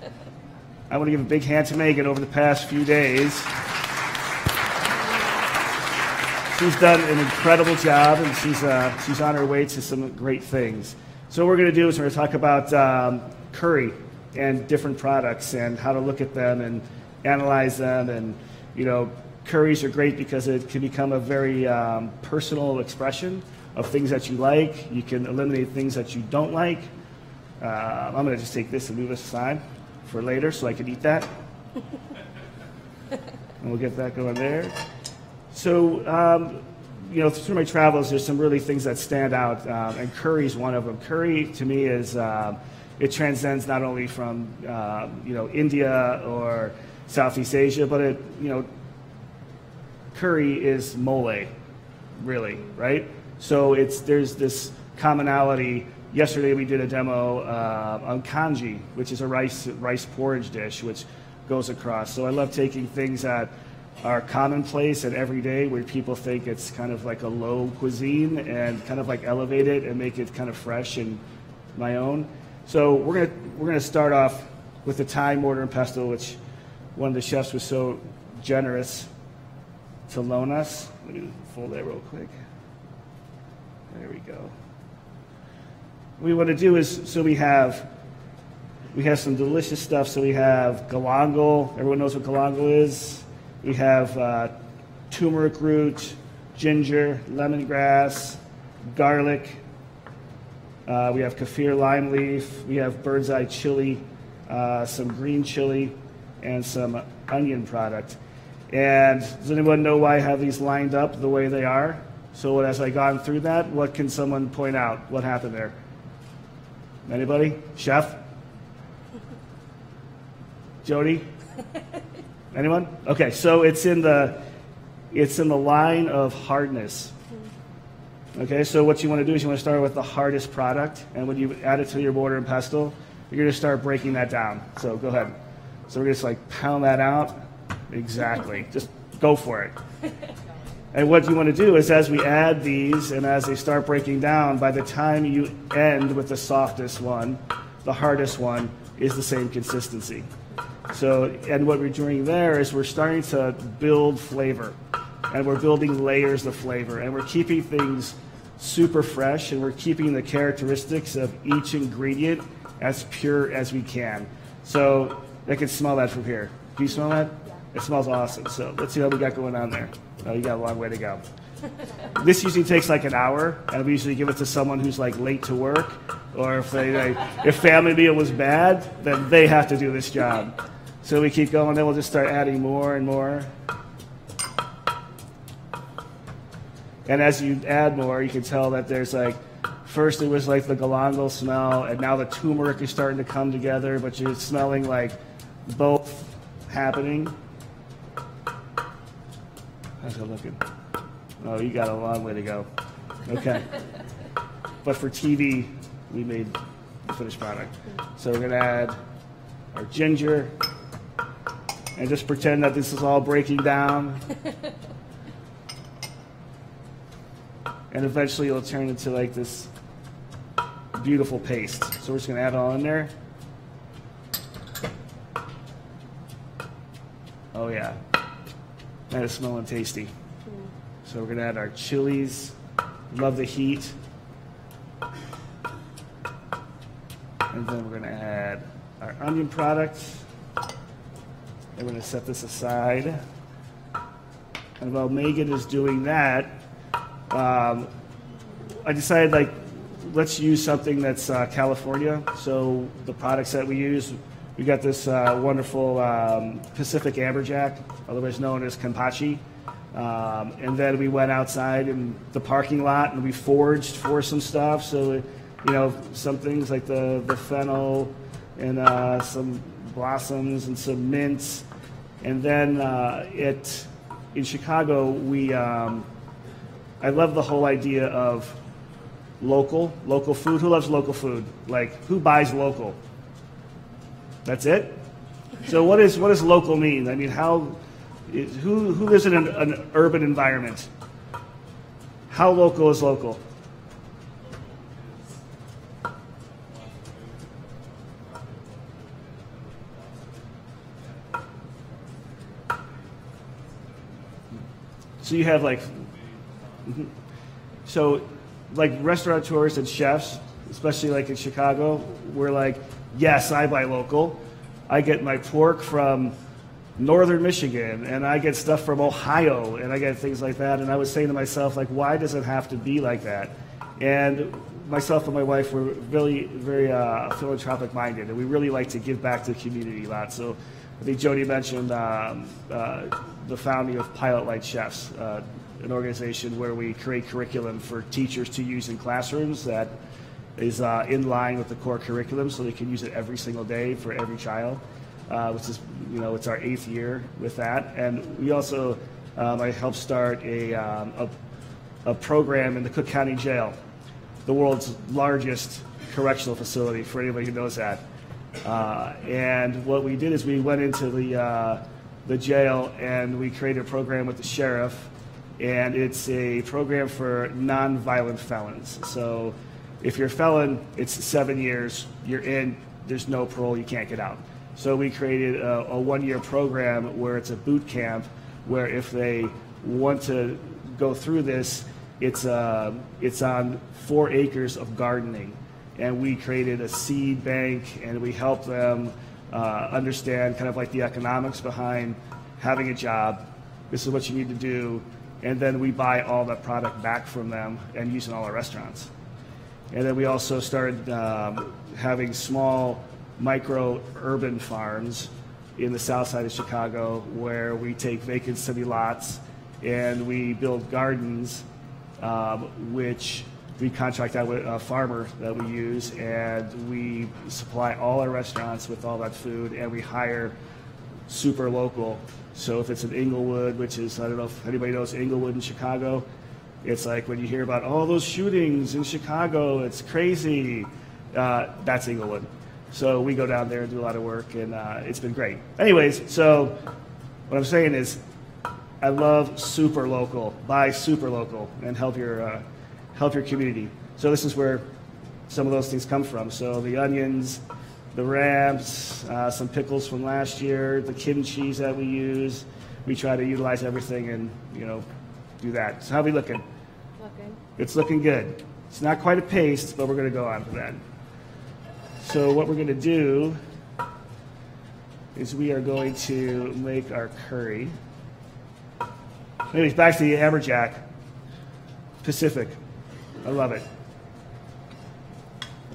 I want to give a big hand to Megan over the past few days. She's done an incredible job, and she's uh, she's on her way to some great things. So what we're going to do is we're going to talk about um, curry and different products and how to look at them and analyze them. And you know, curries are great because it can become a very um, personal expression of things that you like. You can eliminate things that you don't like. Uh, I'm going to just take this and move this aside for later so I can eat that. and we'll get that going there. So, um, you know, through my travels, there's some really things that stand out, um, and curry is one of them. Curry, to me, is um it transcends not only from um, you know India or Southeast Asia, but it you know curry is mole, really, right? So it's there's this commonality. Yesterday we did a demo uh, on congee, which is a rice rice porridge dish, which goes across. So I love taking things that are commonplace and everyday, where people think it's kind of like a low cuisine, and kind of like elevate it and make it kind of fresh and my own. So we're gonna we're gonna start off with the Thai mortar and pestle, which one of the chefs was so generous to loan us. Let me fold that real quick. There we go. What we want to do is so we have we have some delicious stuff. So we have galangal. Everyone knows what galangal is. We have uh, turmeric root, ginger, lemongrass, garlic. Uh, we have kaffir lime leaf. We have bird's eye chili, uh, some green chili, and some onion product. And does anyone know why I have these lined up the way they are? So as I gone through that, what can someone point out? What happened there? Anybody? Chef? Jody? Anyone? Okay, so it's in the it's in the line of hardness. Okay, so what you want to do is you want to start with the hardest product, and when you add it to your mortar and pestle, you're going to start breaking that down. So go ahead. So we're just like pound that out. Exactly. just go for it. And what you want to do is as we add these and as they start breaking down, by the time you end with the softest one, the hardest one is the same consistency. So, and what we're doing there is we're starting to build flavor and we're building layers of flavor and we're keeping things super fresh and we're keeping the characteristics of each ingredient as pure as we can. So, I can smell that from here. Do you smell that? It smells awesome. So, let's see what we got going on there. Oh, you got a long way to go. This usually takes like an hour, and we usually give it to someone who's like late to work, or if they like, if family meal was bad, then they have to do this job. So we keep going, then we'll just start adding more and more. And as you add more, you can tell that there's like, first it was like the galangal smell, and now the turmeric is starting to come together, but you're smelling like both happening. How's it looking? Oh, you got a long way to go. Okay. but for TV, we made the finished product. So we're gonna add our ginger, and just pretend that this is all breaking down. and eventually it'll turn into like this beautiful paste. So we're just gonna add it all in there. Oh yeah, that is smelling tasty. Hmm. So we're gonna add our chilies. Love the heat. And then we're gonna add our onion product. And we're gonna set this aside. And while Megan is doing that, um, I decided like let's use something that's uh, California. So the products that we use, we got this uh, wonderful um, Pacific Amberjack, otherwise known as Kampachi. Um, and then we went outside in the parking lot and we foraged for some stuff. So, you know, some things like the, the fennel and uh, some blossoms and some mints. And then uh, it, in Chicago, we, um, I love the whole idea of local, local food. Who loves local food? Like, who buys local? That's it? So what is what does local mean? I mean, how is, who who lives in an, an urban environment? How local is local? So you have like, so like restaurateurs and chefs, especially like in Chicago, we're like, yes, I buy local. I get my pork from northern Michigan, and I get stuff from Ohio, and I get things like that. And I was saying to myself, like, why does it have to be like that? And myself and my wife were really, very uh, philanthropic minded, and we really like to give back to the community a lot. So I think Jody mentioned um, uh, the founding of Pilot Light Chefs, uh, an organization where we create curriculum for teachers to use in classrooms that is uh, in line with the core curriculum, so they can use it every single day for every child. Uh, which is, you know, it's our eighth year with that, and we also, um, I helped start a, um, a a program in the Cook County Jail, the world's largest correctional facility for anybody who knows that. Uh, and what we did is we went into the uh, the jail and we created a program with the sheriff, and it's a program for nonviolent felons. So if you're a felon, it's seven years. You're in. There's no parole. You can't get out. So we created a, a one-year program where it's a boot camp, where if they want to go through this, it's uh, it's on four acres of gardening, and we created a seed bank, and we help them uh, understand kind of like the economics behind having a job. This is what you need to do, and then we buy all that product back from them and use in all our restaurants. And then we also started um, having small micro urban farms in the south side of Chicago where we take vacant city lots and we build gardens, um, which we contract out with a farmer that we use, and we supply all our restaurants with all that food, and we hire super local. So if it's in Englewood, which is I don't know if anybody knows Englewood in Chicago, it's like when you hear about all those shootings in Chicago, it's crazy. Uh, that's Englewood. So we go down there and do a lot of work, and uh, it's been great. Anyways, so what I'm saying is, I love super local. Buy super local and help your uh, help your community. So this is where some of those things come from. So the onions, the ramps, uh, some pickles from last year, the kimchi that we use. We try to utilize everything and you know do that. So how we looking? Looking. It's looking good. It's not quite a paste, but we're going to go on for that. So what we're going to do is we are going to make our curry. Anyways, back to the amberjack. Pacific. I love it.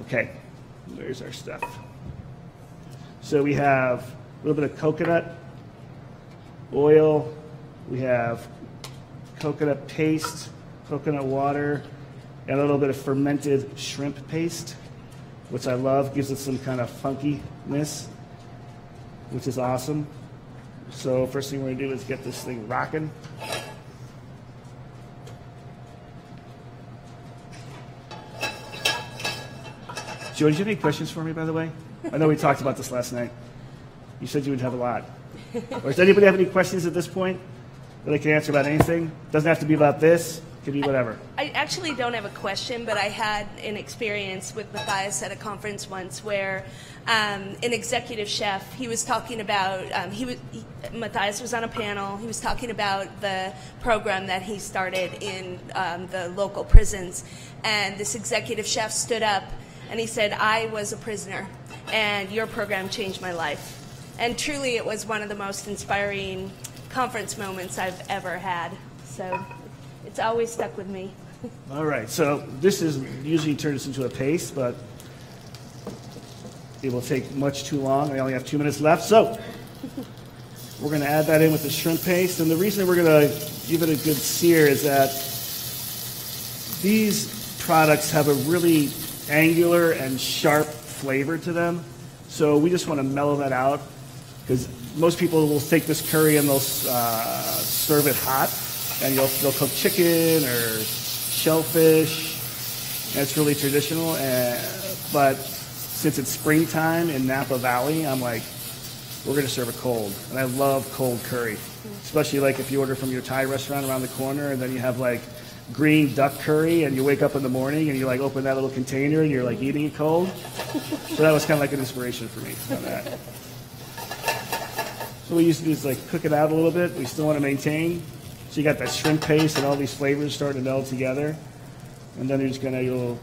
Okay, there's our stuff. So we have a little bit of coconut oil. We have coconut paste, coconut water, and a little bit of fermented shrimp paste, which I love. Gives it some kind of funkiness, which is awesome. So first thing we're gonna do is get this thing rocking. Joe, do you have any questions for me, by the way? I know we talked about this last night. You said you would have a lot. Or does anybody have any questions at this point that I can answer about anything? Doesn't have to be about this. Could be whatever. I actually don't have a question, but I had an experience with Matthias at a conference once where um, an executive chef, he was talking about, um, he was, he, Matthias was on a panel, he was talking about the program that he started in um, the local prisons. And this executive chef stood up and he said, I was a prisoner and your program changed my life. And truly, it was one of the most inspiring conference moments I've ever had. So it's always stuck with me. All right, so this is usually turns into a paste, but it will take much too long. I only have two minutes left, so we're going to add that in with the shrimp paste. And the reason we're going to give it a good sear is that these products have a really angular and sharp flavor to them. So we just want to mellow that out because most people will take this curry and they'll uh, serve it hot, and you'll, they'll cook chicken or shellfish. It's really traditional, and, but since it's springtime in Napa Valley, I'm like, we're going to serve it cold. And I love cold curry, especially like if you order from your Thai restaurant around the corner, and then you have like green duck curry, and you wake up in the morning and you like open that little container and you're like eating it cold. so that was kind of like an inspiration for me on that. So we used to do is like cook it out a little bit. We still want to maintain. So you got that shrimp paste and all these flavors starting to meld together. And then you're just gonna your little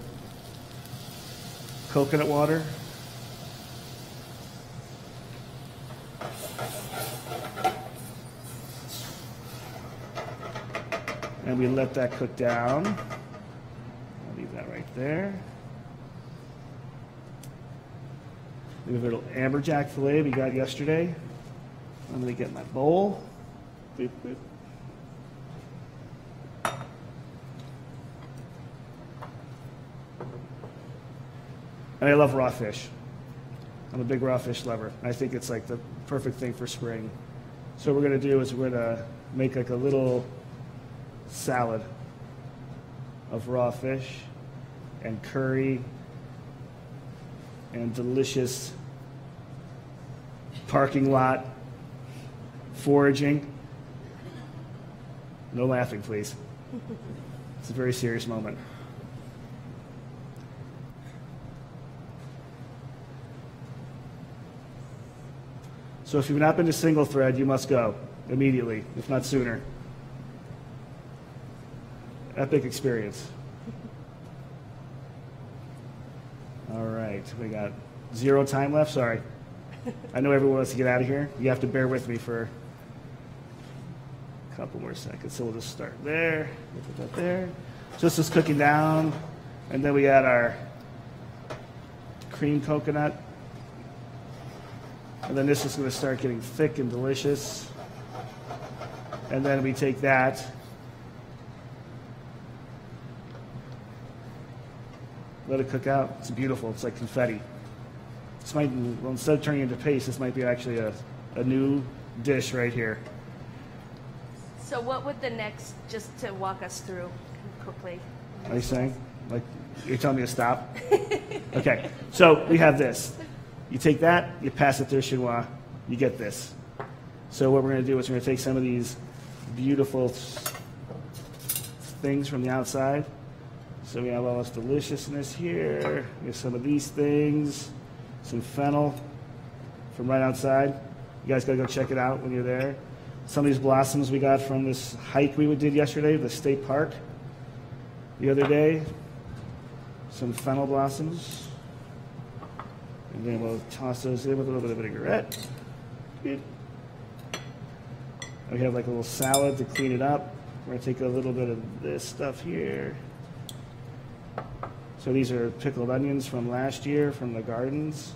coconut water. And we let that cook down. I'll leave that right there. We have a little amberjack filet we got yesterday. I'm going to get my bowl. Boop, boop. And I love raw fish. I'm a big raw fish lover. I think it's like the perfect thing for spring. So what we're going to do is we're going to make like a little salad of raw fish and curry and delicious parking lot foraging. No laughing, please. It's a very serious moment. So if you've not been to single thread, you must go immediately, if not sooner. Epic experience. All right, we got zero time left. Sorry. I know everyone wants to get out of here. You have to bear with me for a couple more seconds. So we'll just start there. Put that there. This is cooking down, and then we add our cream coconut. And then this is going to start getting thick and delicious. And then we take that. Let it cook out. It's beautiful. It's like confetti. This might, well, instead of turning into paste, this might be actually a, a new dish right here. So, what would the next, just to walk us through quickly? Are you saying? Like, you're telling me to stop? okay. So we have this. You take that, you pass it through chinois, you get this. So what we're going to do is we're going to take some of these beautiful things from the outside. So we have all this deliciousness here. We have some of these things, some fennel from right outside. You guys got to go check it out when you're there. Some of these blossoms we got from this hike we did yesterday, the state park the other day. Some fennel blossoms. And then we'll toss those in with a little bit of vinaigrette. We have like a little salad to clean it up. We're to take a little bit of this stuff here. So these are pickled onions from last year from the gardens.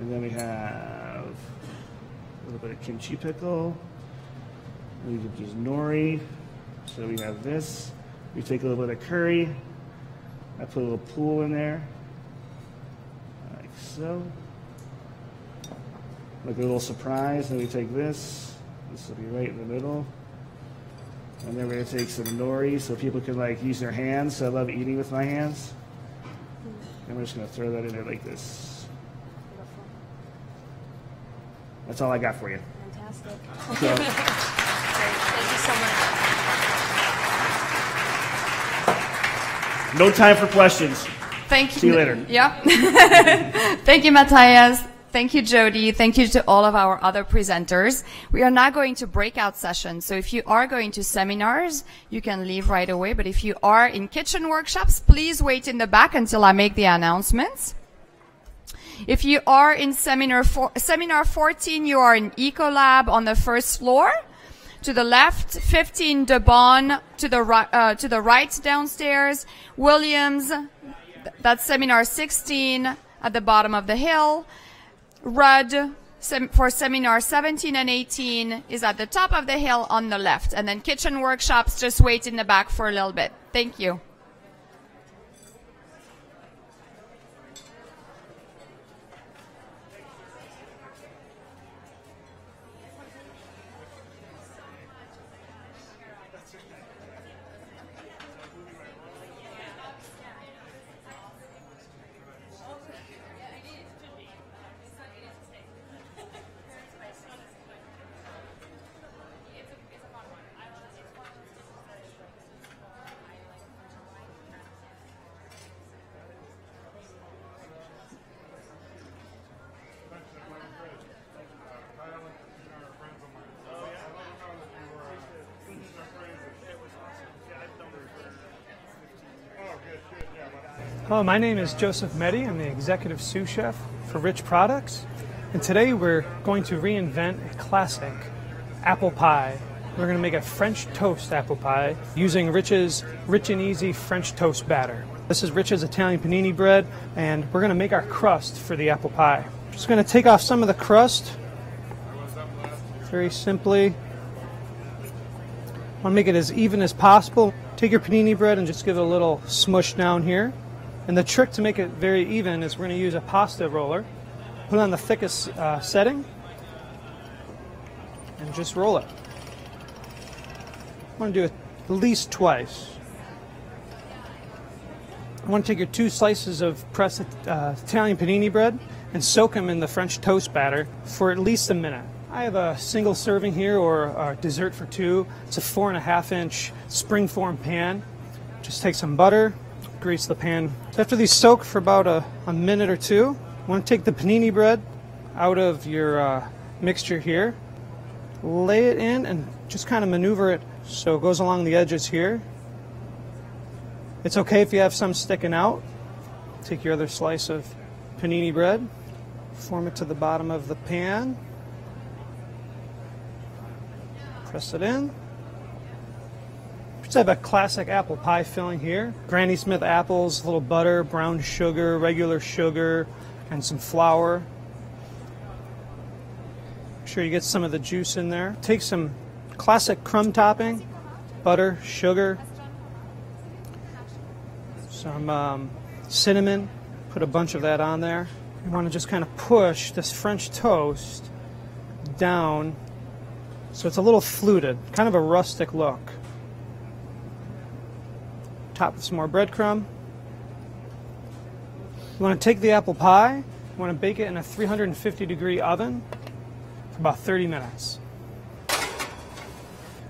And then we have a little bit of kimchi pickle. We could use nori. So we have this. We take a little bit of curry. I put a little pool in there, like so. Like a little surprise. Then we take this. This will be right in the middle. And then we're gonna take some nori so people can like use their hands. So I love eating with my hands. And we're just gonna throw that in there like this. That's all I got for you. Fantastic. So- Great. Thank you so much. No time for questions. Thank you. See you later. Yeah. Thank you, Matthias. Thank you, Jody. Thank you to all of our other presenters. We are now going to breakout sessions. So if you are going to seminars, you can leave right away. But if you are in kitchen workshops, please wait in the back until I make the announcements. If you are in seminar four, seminar 14, you are in Ecolab on the first floor. To the left, 15 De Bon, to the right, uh, to the right downstairs, Williams, th- that's seminar 16 at the bottom of the hill. Rudd sem- for seminar 17 and 18 is at the top of the hill on the left. And then kitchen workshops, just wait in the back for a little bit. Thank you. Hello, my name is Joseph Meddy. I'm the executive sous chef for Rich Products. And today we're going to reinvent a classic apple pie. We're going to make a French toast apple pie using Rich's Rich and Easy French toast batter. This is Rich's Italian panini bread, and we're going to make our crust for the apple pie. Just going to take off some of the crust very simply. want to make it as even as possible. Take your panini bread and just give it a little smush down here. And the trick to make it very even is we're going to use a pasta roller. Put it on the thickest uh, setting and just roll it. I want to do it at least twice. I want to take your two slices of pressed uh, Italian panini bread and soak them in the French toast batter for at least a minute. I have a single serving here or a dessert for two. It's a four and a half inch springform pan. Just take some butter, grease the pan. After these soak for about a, a minute or two, you want to take the panini bread out of your uh, mixture here, lay it in, and just kind of maneuver it so it goes along the edges here. It's okay if you have some sticking out. Take your other slice of panini bread, form it to the bottom of the pan, press it in. Just have a classic apple pie filling here. Granny Smith apples, a little butter, brown sugar, regular sugar, and some flour. Make sure you get some of the juice in there. Take some classic crumb topping, butter, sugar, some um, cinnamon. Put a bunch of that on there. You want to just kind of push this French toast down so it's a little fluted, kind of a rustic look. Top with some more breadcrumb. You want to take the apple pie, you want to bake it in a 350 degree oven for about 30 minutes.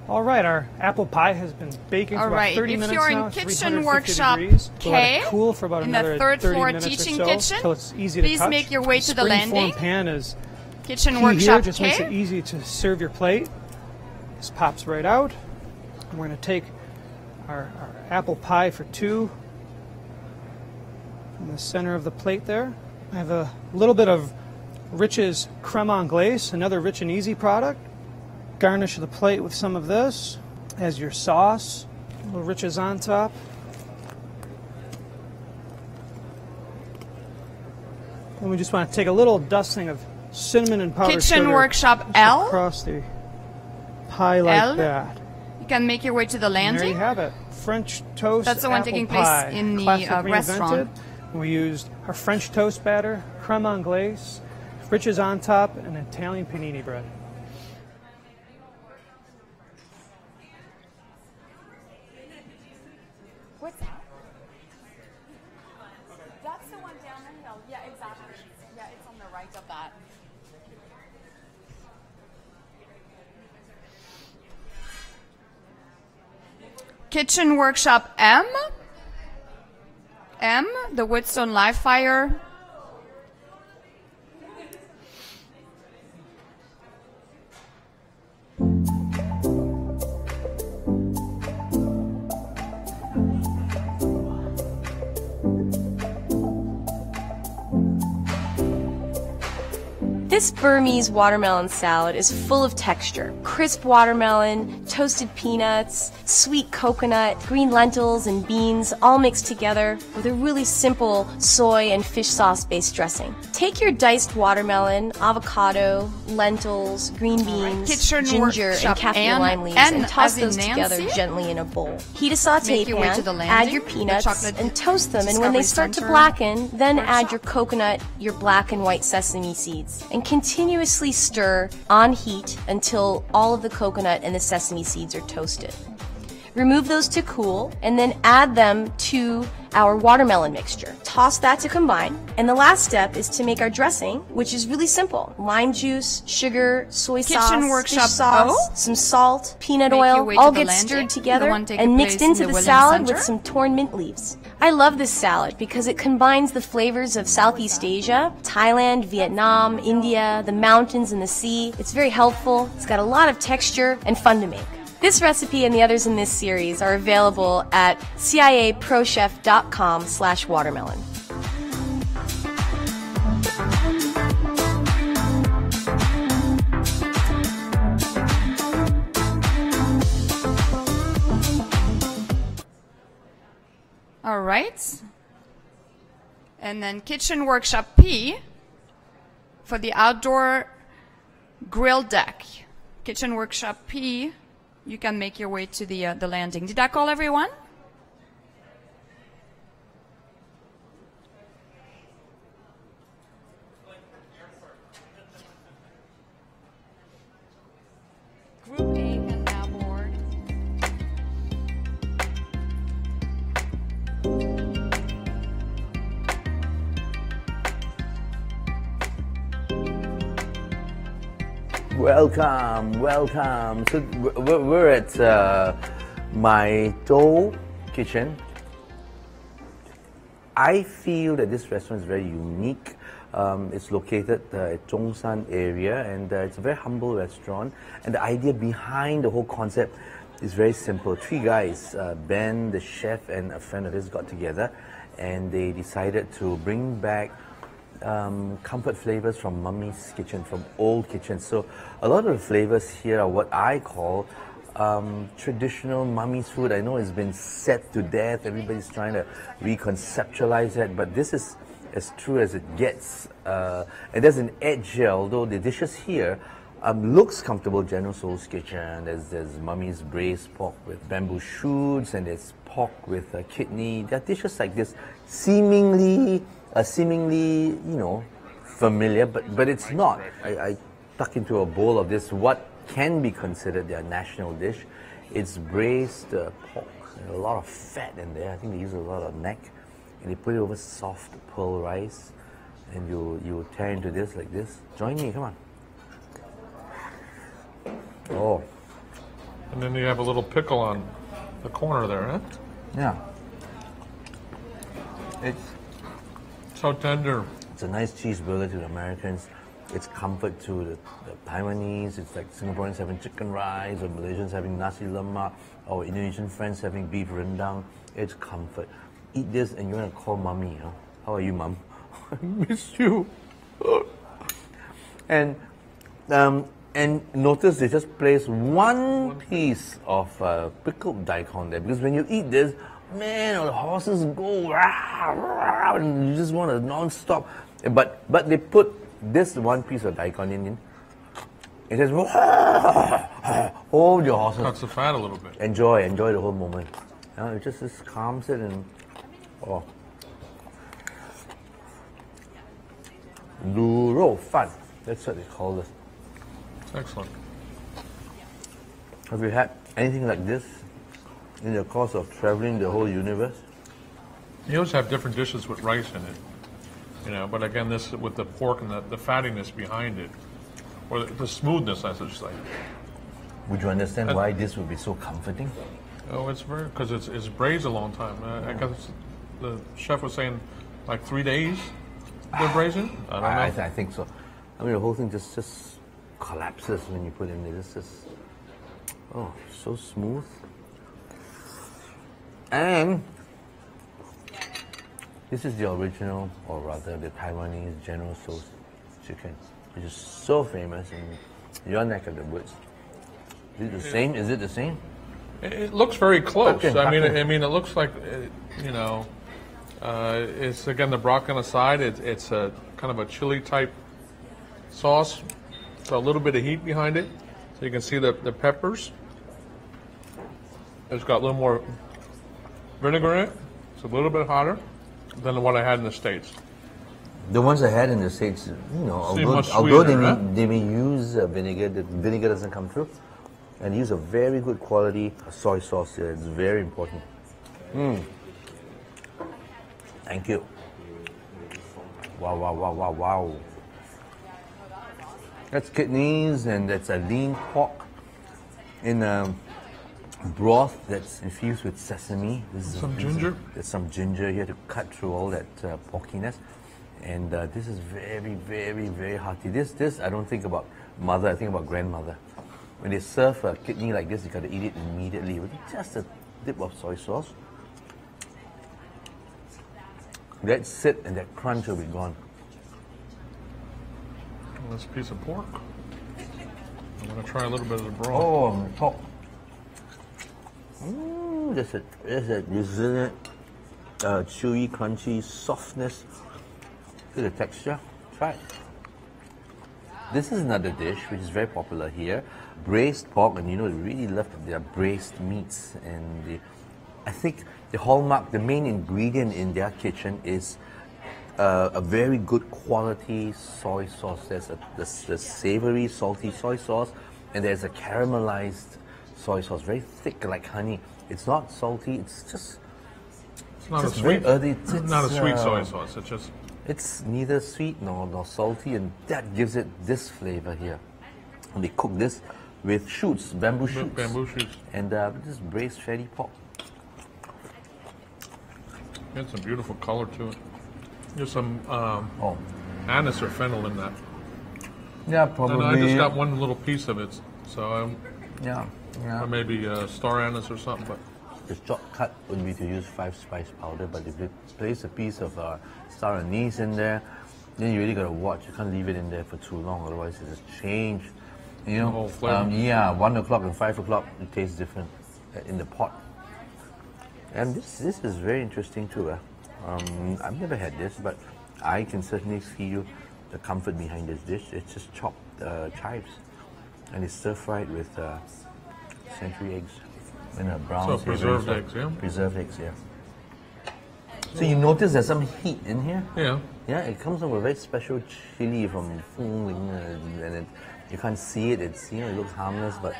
All right, our apple pie has been baking All for about right. 30 If minutes you're in kitchen workshop. We'll K, cool for about in another the third 30 floor teaching so, kitchen, it's easy please to make your way to the landing. pan is Kitchen workshop here. Just makes it easy to serve your plate. This pops right out. We're going to take our, our apple pie for two in the center of the plate there. I have a little bit of Rich's creme anglaise, another Rich and Easy product. Garnish the plate with some of this. as your sauce. A little riches on top. And we just want to take a little dusting of cinnamon and powdered Kitchen sugar Workshop L. across the pie like L. that. Can make your way to the And there landing. you have it. French toast. That's the one taking place in the, uh, restaurant. We used a French toast batter, creme anglaise, riches on top, and Italian panini bread. What's that? That's the one down the hill. Yeah, exactly. Yeah, it's on the right of that. Kitchen Workshop M. M, the Woodstone Live Fire. This Burmese watermelon salad is full of texture. Crisp watermelon, toasted peanuts, sweet coconut, green lentils, and beans all mixed together with a really simple soy and fish sauce based dressing. Take your diced watermelon, avocado, lentils, green beans, Kitchen ginger, and kaffir N- lime leaves N and toss those together gently in a bowl. Heat a saute Make pan, to the add your peanuts, and toast them. And when they start to blacken, then add your coconut, your black and white sesame seeds, and continuously stir on heat until all of the coconut and the sesame seeds are toasted. Remove those to cool and then add them to our watermelon mixture. Toss that to combine. And the last step is to make our dressing, which is really simple. Lime juice, sugar, soy Kitchen sauce, Workshop sauce, O. some salt, peanut Make oil, all get stirred together and mixed place in into the the, salad Center. with some torn mint leaves. I love this salad because it combines the flavors of Southeast Asia, Thailand, Vietnam, India, the mountains and the sea. It's very helpful. It's got a lot of texture and fun to make. This recipe and the others in this series are available at ciaprochef.com slash watermelon. All right. And then Kitchen Workshop P for the outdoor grill deck. Kitchen Workshop P, you can make your way to the uh, the landing. Did I call everyone? Welcome, welcome. So we're, at uh, my Dou kitchen. I feel that this restaurant is very unique. Um, it's located uh, at Zhongshan area, and uh, it's a very humble restaurant. And the idea behind the whole concept is very simple. Three guys, uh, Ben, the chef, and a friend of his, got together, and they decided to bring back um, comfort flavors from Mummy's kitchen, from old kitchens. So a lot of the flavors here are what I call um, traditional Mummy's food. I know it's been set to death. Everybody's trying to reconceptualize that, but this is as true as it gets. Uh, and there's an edge here, although the dishes here um, looks comfortable. General Tso's chicken. There's there's Mummy's braised pork with bamboo shoots, and there's pork with uh, kidney. There are dishes like this, seemingly uh, seemingly you know familiar, but but it's not. I, I tuck into a bowl of this what can be considered their national dish. It's braised uh, pork. There's a lot of fat in there. I think they use a lot of neck, and they put it over soft pearl rice, and you you tear into this like this. Join me, come on. Oh, And then you have a little pickle on the corner there, huh? yeah. It's so tender. It's a nice cheeseburger to the Americans. It's comfort to the, the Taiwanese. It's like Singaporeans having chicken rice, or Malaysians having nasi lemak, or Indonesian friends having beef rendang. It's comfort. Eat this, and you're gonna call mommy. Huh? How are you, mom? I miss you. and um, And notice they just place one piece of uh, pickled daikon there because when you eat this, man, the horses go, rah, rah, and you just want to non-stop. But, but they put this one piece of daikon in, it says, hold your horses. Cuts the fat a little bit. Enjoy, enjoy the whole moment. You know, it just, just calms it and, oh. lu rou fan. That's what they call this. Excellent. Have you had anything like this in the course of traveling the whole universe? You always have different dishes with rice in it, you know. But again, this with the pork and the, the fattiness behind it, or the, the smoothness, I should say. Would you understand And- why this would be so comforting? Oh, it's very because it's it's braised a long time. Uh, I guess the chef was saying like three days they're braising. I don't know. I, I think so. I mean, the whole thing just just collapses when you put it in there. It's just oh, so smooth. And this is the original, or rather, the Taiwanese General Tso's chicken, which is so famous in your neck of the woods. Is it the same? Is it the same? It, looks very close. Okay, I mean, okay. I mean, it looks like uh, you know, uh, it's again the broccoli on the side. It's it's a kind of a chili type sauce, so a little bit of heat behind it, so you can see the the peppers. It's got a little more vinegar in it. It's a little bit hotter than what I had in the states. The ones I had in the States, you know, Seem although, much although they, sweeter, may, they may use uh, vinegar, the vinegar doesn't come through. And use a very good quality soy sauce here. It's very important. Mm. Thank you. Wow, wow, wow, wow, wow. That's kidneys and that's a lean pork in a broth that's infused with sesame. This is Some this is- ginger? There's some ginger here to cut through all that uh, porkiness. And uh, this is very, very, very hearty. This, this I don't think about mother, I think about grandmother. When they serve a kidney like this, you got to eat it immediately with just a dip of soy sauce. That sit and that crunch will be gone. This piece of pork. I'm gonna try a little bit of the broth. Oh, on the top. Mmm, there's a, there's a resilient, uh, chewy, crunchy softness to the texture. Try it. This is another dish which is very popular here. Braised pork, and you know, they really love their braised meats. And the, I think the hallmark, the main ingredient in their kitchen is uh, a very good quality soy sauce. There's a the, the savory, salty soy sauce, and there's a caramelized soy sauce, very thick like honey. It's not salty. It's just It's not a just very sweet, earthy. It's, not a sweet uh, soy sauce. It's just it's neither sweet nor, nor salty, and that gives it this flavor here. And they cook this with shoots, bamboo shoots. bamboo shoots. And uh, this braised fatty pork. It's a beautiful color to it. There's some um, oh. anise or fennel in that. Yeah, probably. And I just got one little piece of it, so um, Yeah, yeah. or maybe uh, star anise or something. But The shortcut would be to use five spice powder, but if you place a piece of uh, star anise in there, then you really gotta watch. You can't leave it in there for too long, otherwise it just change. You know, The whole flavor. um, yeah, one o'clock and five o'clock it tastes different uh, in the pot. And this this is very interesting too. Uh. Um, I've never had this, but I can certainly feel the comfort behind this dish. It's just chopped uh, chives, and it's stir fried with uh, century eggs and a brown. So preserved eggs, yeah? Preserved eggs, yeah. So you notice there's some heat in here. Yeah. Yeah, it comes from a very special chili from Fengling, uh, and it, you can't see it. It's you know it looks harmless, but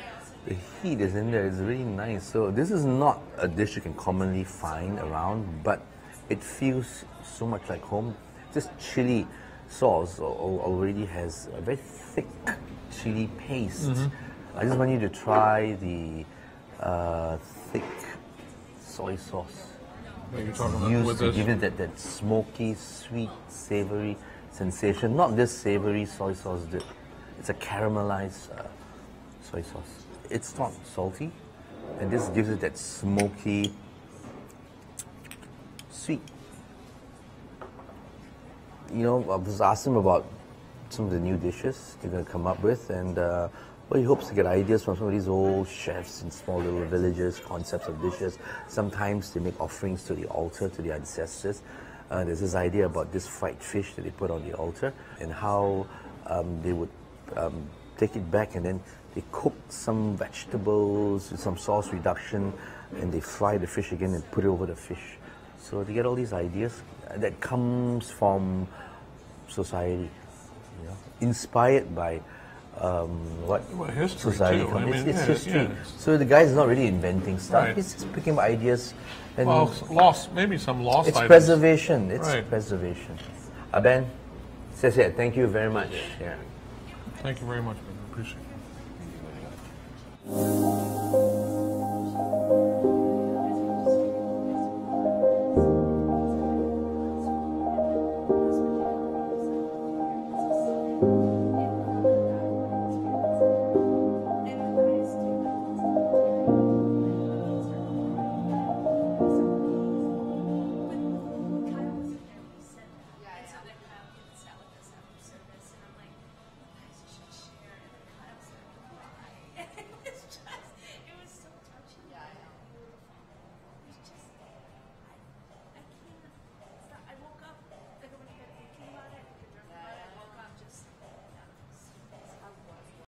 the heat is in there. It's really nice. So this is not a dish you can commonly find around, but it feels so much like home. This chili sauce al- al- already has a very thick chili paste. Mhm. I just want you to try the uh, thick soy sauce. What you're about used to give it that, that smoky, sweet, savory sensation. Not this savory soy sauce dip. It's a caramelized uh, soy sauce. It's not salty, and this gives it that smoky, sweet. You know, I was asking about some of the new dishes they're going to come up with, and uh, well, he hopes to get ideas from some of these old chefs in small little villages, concepts of dishes. Sometimes they make offerings to the altar, to the ancestors. Uh, there's this idea about this fried fish that they put on the altar and how um, they would um, take it back and then they cook some vegetables some sauce reduction and they fry the fish again and put it over the fish. So they get all these ideas that comes from society, you know, inspired by um, what Well, history, society too. I mean, it's, it's yeah, history. yeah. So the guy's not really inventing stuff. Right. He's just picking up ideas. And Well, lost, maybe some lost It's items. preservation. It's Right. preservation. Uh, ben, says here. Thank you very much. Yeah. Thank you very much, man. Appreciate it.